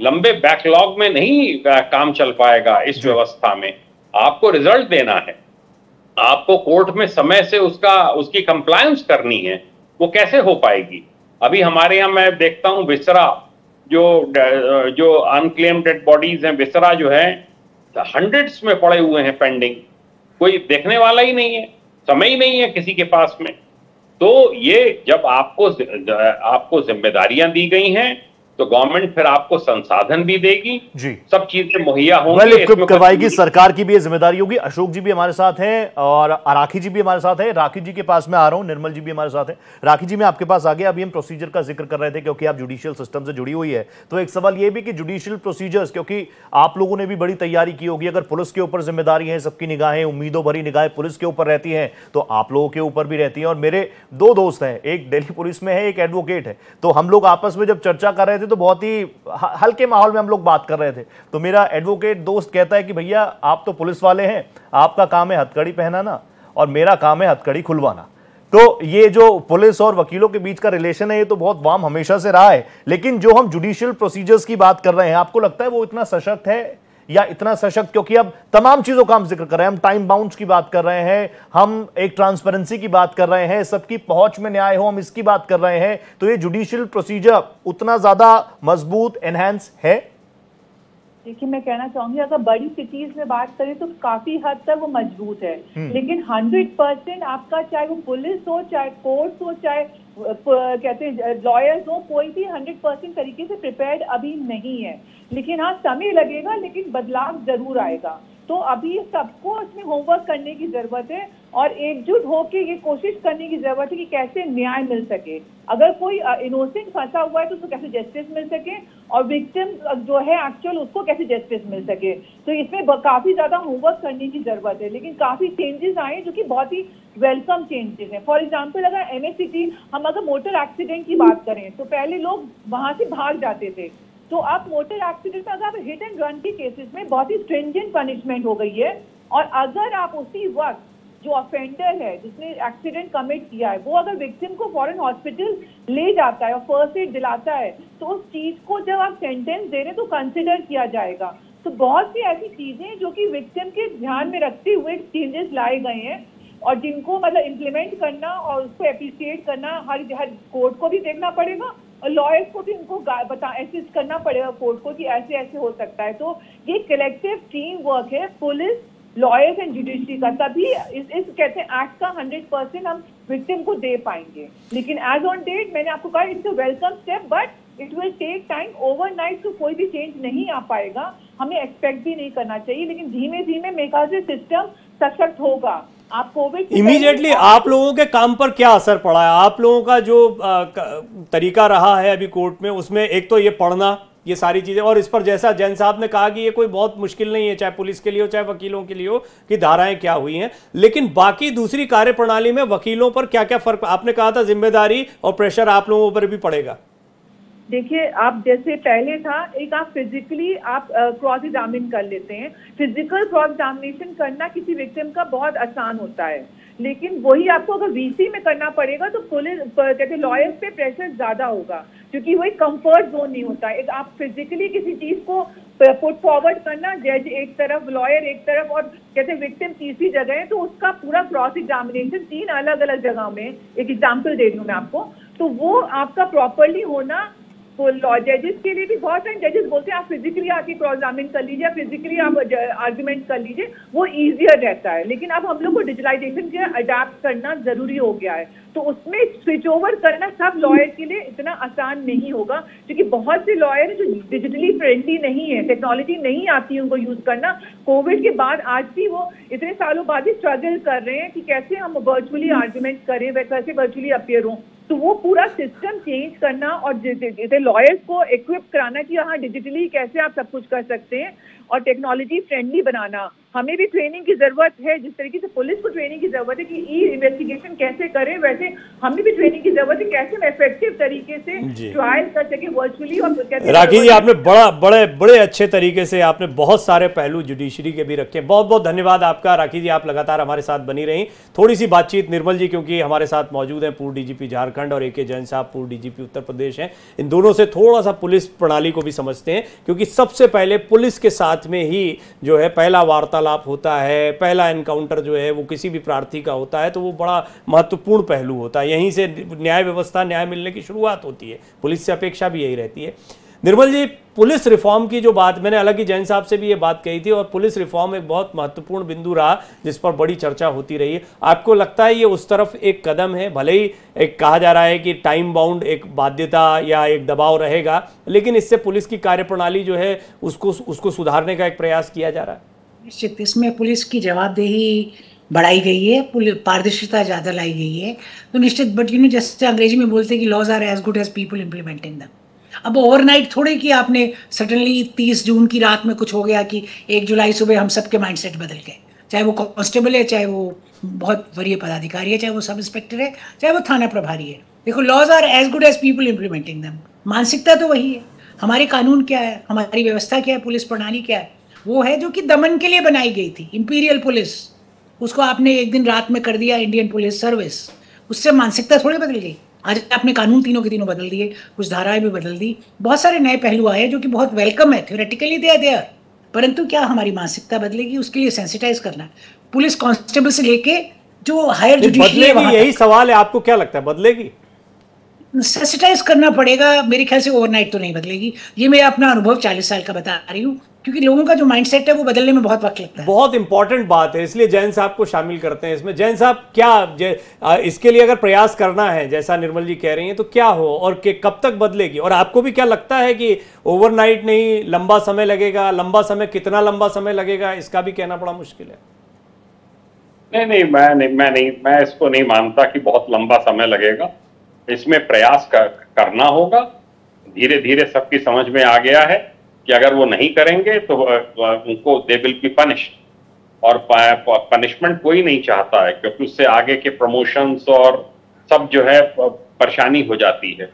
लंबे बैकलॉग में नहीं काम चल पाएगा इस व्यवस्था में। आपको रिज़ल्ट देना है। आपको कोर्ट में समय से उसका उसकी कंप्लायंस करनी है। वो कैसे हो पाएगी? अभी हमारे यहाँ मैं देखता हूँ विसरा जो जो अनक्लेम डेड बॉडीज हैं विसरा जो है हंड्रेड्स में पड़े हुए हैं पेंडिंग कोई देखने वाला ही नहीं है, समय ही नहीं है किसी के पास में। तो ये जब आपको आपको जिम्मेदारियाँ दी गई हैं तो गवर्नमेंट फिर आपको संसाधन भी देगी। जी। सब चीज़ें मुहैया होंगी इक्विप करवाएगी सरकार की भी ये ज़िम्मेदारी होगी। अशोक जी भी हमारे साथ हैं और राखी जी भी हमारे साथ है। राखी जी के पास में आ रहा हूँ निर्मल जी भी हमारे साथ है। राखी जी मैं आपके पास आ गया। अभी हम प्रोसीजर का ज़िक्र कर रहे थे क्योंकि आप जुडिशियल सिस्टम से जुड़ी हुई है। तो एक सवाल ये भी कि जुडिशियल प्रोसीजर्स क्योंकि आप लोगों ने भी बड़ी तैयारी की होगी। अगर पुलिस के ऊपर ज़िम्मेदारी है सबकी निगाहें उम्मीदों भरी निगाहें पुलिस के ऊपर रहती हैं तो आप लोगों के ऊपर भी रहती है। और मेरे दो दोस्त हैं एक दिल्ली पुलिस में है एक एडवोकेट है। तो हम लोग आपस में जब चर्चा कर रहे थे तो बहुत ही हल्के माहौल में हम लोग बात कर रहे थे। तो मेरा एडवोकेट दोस्त कहता है कि भैया, आप तो पुलिस वाले हैं, आपका काम है हथकड़ी पहनाना और मेरा काम है हथकड़ी खुलवाना। तो ये जो पुलिस और वकीलों के बीच का रिलेशन है, ये तो बहुत वाम हमेशा से रहा है। लेकिन जो हम जुडिशियल प्रोसीजर्स की बात कर रहे हैं, आपको लगता है वो इतना सशक्त है? या इतना सशक्त क्योंकि अब तमाम चीज़ों का हम ज़िक्र कर रहे हैं। हम टाइम बाउंड्स की बात कर रहे हैं हम एक ट्रांसपेरेंसी की बात कर रहे हैं सबकी पहुँच में न्याय हो हम इसकी बात कर रहे हैं तो ये जुडिशियल प्रोसीजर उतना ज़्यादा मज़बूत एनहेंस है? देखिए मैं कहना चाहूँगी अगर बड़ी सिटीज़ में बात करें तो काफ़ी हद तक वो मज़बूत है। हम्म। लेकिन हंड्रेड परसेंट आपका चाहे वो पुलिस हो चाहे कोर्ट्स हो चाहे कहते हैं लॉयर्स हो कोई भी हंड्रेड परसेंट तरीके से प्रिपेयर्ड अभी नहीं है। लेकिन हाँ समय लगेगा, लेकिन बदलाव ज़रूर आएगा। तो अभी सबको इसमें होमवर्क करने की ज़रूरत है और एकजुट होकर ये कोशिश करने की ज़रूरत है कि कैसे न्याय मिल सके। अगर कोई इनोसेंट फंसा हुआ है तो उसको कैसे जस्टिस मिल सके और विक्टिम जो है एक्चुअल उसको कैसे जस्टिस मिल सके। तो इसमें काफ़ी ज़्यादा होमवर्क करने की ज़रूरत है, लेकिन काफ़ी चेंजेस आए जो कि बहुत ही वेलकम चेंजेस हैं। फॉर एग्ज़ाम्पल अगर एमएससीटी हम अगर मोटर एक्सीडेंट की बात करें तो पहले लोग वहाँ से भाग जाते थे। तो आप मोटर एक्सीडेंट में अगर हिट एंड रन के केसेस में बहुत ही स्ट्रेंजेंट पनिशमेंट हो गई है, और अगर आप उसी वक्त जो ऑफेंडर है, जिसने एक्सीडेंट कमिट किया है, वो अगर विक्टिम को फॉरेन हॉस्पिटल ले जाता है और फ़र्स्ट एड दिलाता है तो उस चीज़ को जब आप सेंटेंस दे रहे तो कंसिडर किया जाएगा। तो बहुत सी ऐसी चीज़ें जो कि विक्टिम के ध्यान में रखते हुए चेंजेस लाए गए हैं, और जिनको मतलब इम्प्लीमेंट करना और उसको अप्रिशिएट करना, हर हर कोर्ट को भी देखना पड़ेगा लॉयर्स को भी उनको बता असिस्ट करना पड़ेगा कोर्ट को कि ऐसे ऐसे हो सकता है। तो ये कलेक्टिव टीम वर्क है पुलिस लॉयर्स एंड जुडिशरी का। तभी इस, इस कहते हैं एक्ट का हंड्रेड परसेंट हम विक्टिम को दे पाएँगे। लेकिन एज ऑन डेट मैंने आपको कहा it's a welcome step but it will take time overnight तो कोई भी चेंज नहीं आ पाएगा। हमें एक्सपेक्ट भी नहीं करना चाहिए लेकिन धीमे धीमे मेका सिस्टम सशक्त होगा। आप कोविड इमीडिएटली आप लोगों के काम पर क्या असर पड़ा है? आप लोगों का जो आ, तरीका रहा है अभी कोर्ट में उसमें एक तो ये पढ़ना ये सारी चीज़ें और इस पर जैसा जैन साहब ने कहा कि ये कोई बहुत मुश्किल नहीं है चाहे पुलिस के लिए हो चाहे वकीलों के लिए हो कि धाराएँ क्या हुई हैं। लेकिन बाकी दूसरी कार्य प्रणाली में वकीलों पर क्या क्या फ़र्क आपने कहा था ज़िम्मेदारी और प्रेशर आप लोगों पर भी पड़ेगा। देखिए, आप जैसे पहले था, एक आप फिजिकली आप क्रॉस एग्जामिन कर लेते हैं। फ़िज़िकल क्रॉस एग्जामिनेशन करना किसी विक्टिम का बहुत आसान होता है। लेकिन वही आपको अगर वीसी में करना पड़ेगा तो पुलिस कहते लॉयर्स पे प्रेशर ज़्यादा होगा, क्योंकि वही कंफर्ट जोन नहीं होता। एक आप फिजिकली किसी चीज़ को पुट फॉरवर्ड करना जज एक तरफ़ लॉयर एक तरफ़ और कहते विक्टिम तीसरी जगह है तो उसका पूरा क्रॉस एग्जामिनेशन तीन अलग अलग जगह में, एक एग्ज़ाम्पल दे दूँ मैं आपको तो वो आपका प्रॉपरली होना तो लॉ जजेस के लिए भी बहुत सारे जजेस बोलते हैं, आप फिजिकली आके क्रॉस एग्जामिन कर लीजिए फिजिकली आप आर्ग्यूमेंट कर लीजिए। वो ईजियर रहता है। लेकिन अब हम लोग को डिजिटलाइजेशन के अडेप्ट करना ज़रूरी हो गया है। तो उसमें स्विच ओवर करना सब लॉयर के लिए इतना आसान नहीं होगा, क्योंकि बहुत से लॉयर जो डिजिटली फ्रेंडली नहीं है टेक्नोलॉजी नहीं आती है उनको यूज़ करना। कोविड के बाद आज भी वो इतने सालों बाद ही स्ट्रगल कर रहे हैं कि कैसे हम वर्चुअली आर्ग्यूमेंट करें कैसे वर्चुअली अपियर हों। तो वो पूरा सिस्टम चेंज करना और जैसे लॉयर्स को इक्विप कराना कि हाँ डिजिटली कैसे आप सब कुछ कर सकते हैं और टेक्नोलॉजी फ्रेंडली बनाना। हमें भी ट्रेनिंग की ज़रूरत है जिस तरीके से पुलिस को ट्रेनिंग की ज़रूरत है कि ई इन्वेस्टिगेशन कैसे करें वैसे हमें भी ट्रेनिंग की ज़रूरत है कैसे हम इफ़ेक्टिव तरीके से ट्रायल कर सके वर्चुअली और राखी जी आपने बड़ा बड़े बड़े अच्छे तरीके से आपने बहुत सारे पहलू जुडिशरी के भी रखे। बहुत बहुत धन्यवाद आपका। राखी जी आप लगातार हमारे साथ बनी रही। थोड़ी सी बातचीत निर्मल जी क्योंकि हमारे साथ मौजूद है पूर्व डीजीपी झारखंड और ए के जैन साहब पूर्व डीजीपी उत्तर प्रदेश हैं। इन दोनों से थोड़ा सा पुलिस प्रणाली को भी समझते हैं क्योंकि सबसे पहले पुलिस के साथ में ही जो है पहला वार्तालाप होता है, पहला इनकाउंटर जो है वो किसी भी प्रार्थी का होता है तो वो बड़ा महत्वपूर्ण पहलू होता है। यहीं से न्याय व्यवस्था, न्याय मिलने की शुरुआत होती है। पुलिस से अपेक्षा भी यही रहती है। निर्मल जी, पुलिस रिफॉर्म की जो बात, मैंने अलग ही जैन साहब से भी ये बात कही थी, और पुलिस रिफॉर्म एक बहुत महत्वपूर्ण बिंदु रहा, जिस पर बड़ी चर्चा होती रही है। आपको लगता है ये उस तरफ़ एक कदम है? भले ही एक कहा जा रहा है कि टाइम बाउंड एक बाध्यता या एक दबाव रहेगा, लेकिन इससे पुलिस की कार्यप्रणाली जो है, उसको उसको सुधारने का एक प्रयास किया जा रहा है। निश्चित इसमें पुलिस की जवाबदेही बढ़ाई गई है पारदर्शिता ज़्यादा लाई गई है। तो निश्चित बट यू नो जैसे अंग्रेज़ी में बोलते हैं कि laws are as good as people implementing them अब ओवरनाइट थोड़े कि आपने सडनली तीस जून की रात में कुछ हो गया कि एक जुलाई सुबह हम सबके माइंडसेट बदल गए। चाहे वो कांस्टेबल है, चाहे वो बहुत वरीय पदाधिकारी है, चाहे वो सब इंस्पेक्टर है, चाहे वो थाना प्रभारी है। देखो laws are as good as people implementing them मानसिकता तो वही है। हमारे कानून क्या है? हमारी व्यवस्था क्या है? पुलिस प्रणाली क्या है? वो है जो कि दमन के लिए बनाई गई थी इंपीरियल पुलिस उसको आपने एक दिन रात में कर दिया इंडियन पुलिस सर्विस उससे मानसिकता थोड़ी बदल गई। आज आपने कानून तीनों के तीनों बदल दिए कुछ धाराएँ भी बदल दी। बहुत सारे नए पहलू आए जो कि बहुत वेलकम है। थ्योरेटिकली दे देयर परंतु क्या हमारी मानसिकता बदलेगी उसके लिए सेंसिटाइज करना पुलिस कांस्टेबल से लेके जो हायर जुडिशरी यही सवाल है आपको क्या लगता है बदलेगी? सेंसिटाइज करना पड़ेगा मेरे ख्याल से ओवरनाइट तो नहीं बदलेगी। ये मैं अपना अनुभव चालीस साल का बता रही हूँ। क्योंकि लोगों का जो माइंडसेट है वो बदलने में बहुत वक्त लगता है। बहुत इंपॉर्टेंट बात है इसलिए जैन साहब को शामिल करते हैं इसमें। जैन साहब क्या इसके लिए अगर प्रयास करना है जैसा निर्मल जी कह रही हैं तो क्या हो और के कब तक बदलेगी? और आपको भी क्या लगता है कि ओवरनाइट नहीं लंबा समय लगेगा लंबा समय कितना लंबा समय लगेगा? इसका भी कहना बड़ा मुश्किल है। नहीं नहीं मैं नहीं मैं नहीं मैं इसको नहीं मानता कि बहुत लंबा समय लगेगा। इसमें प्रयास कर, करना होगा। धीरे धीरे सबकी समझ में आ गया है। कि अगर वो नहीं करेंगे तो उनको दे विल बी पनिश्ड और पनिशमेंट कोई नहीं चाहता है, क्योंकि उससे आगे के प्रमोशंस और सब जो है परेशानी हो जाती है।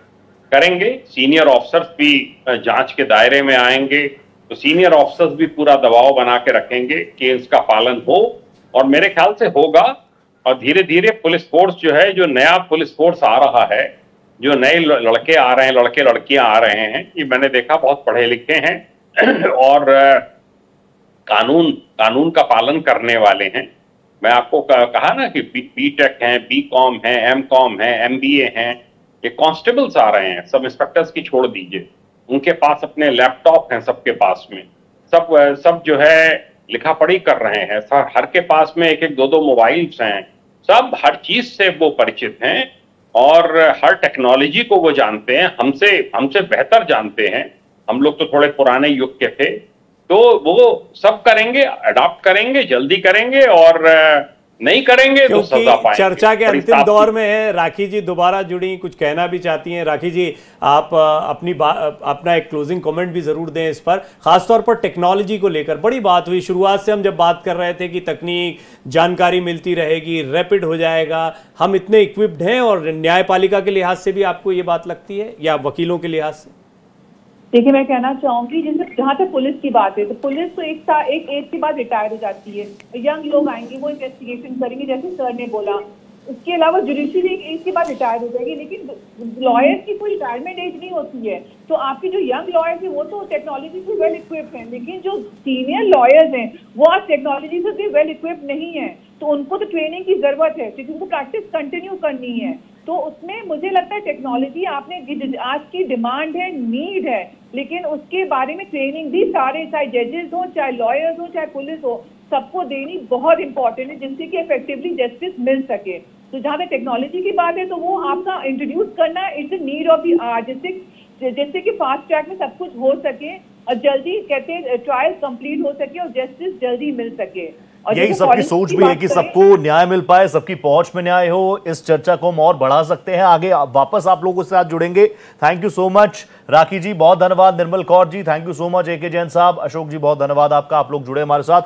करेंगे सीनियर ऑफिसर्स भी जाँच के दायरे में आएँगे तो सीनियर ऑफिसर्स भी पूरा दबाव बना के रखेंगे कि इसका पालन हो। और मेरे ख्याल से होगा, और धीरे धीरे पुलिस फोर्स जो है, जो नया पुलिस फोर्स आ रहा है जो नए लड़के आ रहे हैं, लड़के लड़कियाँ आ रहे हैं, ये मैंने देखा, बहुत पढ़े लिखे हैं, और कानून कानून का पालन करने वाले हैं। मैं आपको कहा ना कि बी टेक है बी कॉम है एम कॉम है एम बी ए है, ये कांस्टेबल्स आ रहे हैं, सब इंस्पेक्टर्स की छोड़ दीजिए। उनके पास अपने लैपटॉप हैं सबके पास में। सब सब जो है लिखा पढ़ी कर रहे हैं। सर हर के पास में एक एक दो दो मोबाइल्स हैं। सब हर चीज़ से वो परिचित हैं। और हर टेक्नोलॉजी को वो जानते हैं, हमसे हमसे बेहतर जानते हैं। हम लोग तो थोड़े पुराने युग के थे। तो वो सब करेंगे अडॉप्ट करेंगे, जल्दी करेंगे और नहीं करेंगे तो क्योंकि सजा पाएँगे। चर्चा के अंतिम दौर में है राखी जी दोबारा जुड़ी कुछ कहना भी चाहती हैं। राखी जी आप अपनी अपना एक क्लोजिंग कमेंट भी ज़रूर दें इस पर। खासतौर पर टेक्नोलॉजी को लेकर बड़ी बात हुई। शुरुआत से हम जब बात कर रहे थे कि तकनीक जानकारी मिलती रहेगी रैपिड हो जाएगा हम इतने इक्विप्ड हैं और न्यायपालिका के लिहाज से भी आपको ये बात लगती है या वकीलों के लिहाज से? देखिए, मैं कहना चाहूँगी जैसे जहाँ तक पुलिस की बात है तो पुलिस तो एक सा, एक एज के बाद रिटायर हो जाती है। यंग लोग आएँगे, वो इन्वेस्टिगेशन करेंगे, जैसे सर ने बोला। उसके अलावा जुडिशरी एक एज के बाद रिटायर हो जाएगी, लेकिन लॉयर्स की कोई रिटायरमेंट एज नहीं होती है। तो आपके जो यंग लॉयर्स हैं, वो तो टेक्नोलॉजी से वेल इक्विप्ड हैं, लेकिन जो सीनियर लॉयर्स हैं, वो आज टेक्नोलॉजी से वेल इक्विप्ड नहीं है। तो उनको तो ट्रेनिंग की ज़रूरत है क्योंकि उनको प्रैक्टिस कंटिन्यू करनी है। तो उसमें मुझे लगता है टेक्नोलॉजी आपने आज की डिमांड है नीड है, लेकिन उसके बारे में ट्रेनिंग भी सारे, चाहे जजेस हो, चाहे लॉयर्स हो, चाहे पुलिस हो, सबको देनी बहुत इंपॉर्टेंट है जिससे कि इफेक्टिवली जस्टिस मिल सके। तो जहाँ तक टेक्नोलॉजी की बात है तो वो आपका इंट्रोड्यूस करना it's need of the hour जिससे जिससे कि फास्ट ट्रैक में सब कुछ हो सके, और जल्दी कहते ट्रायल कंप्लीट हो सके, और जस्टिस जल्दी मिल सके। यही सबकी सोच भी है कि सबको न्याय मिल पाए सबकी पहुँच में न्याय हो इस चर्चा को हम और बढ़ा सकते हैं। आगे वापस आप लोगों के साथ जुड़ेंगे। Thank you so much Rakhi ji बहुत धन्यवाद। Nirmal Kaur ji thank you so much A K Jain साहब अशोक जी बहुत धन्यवाद आपका। आप लोग जुड़े हमारे साथ।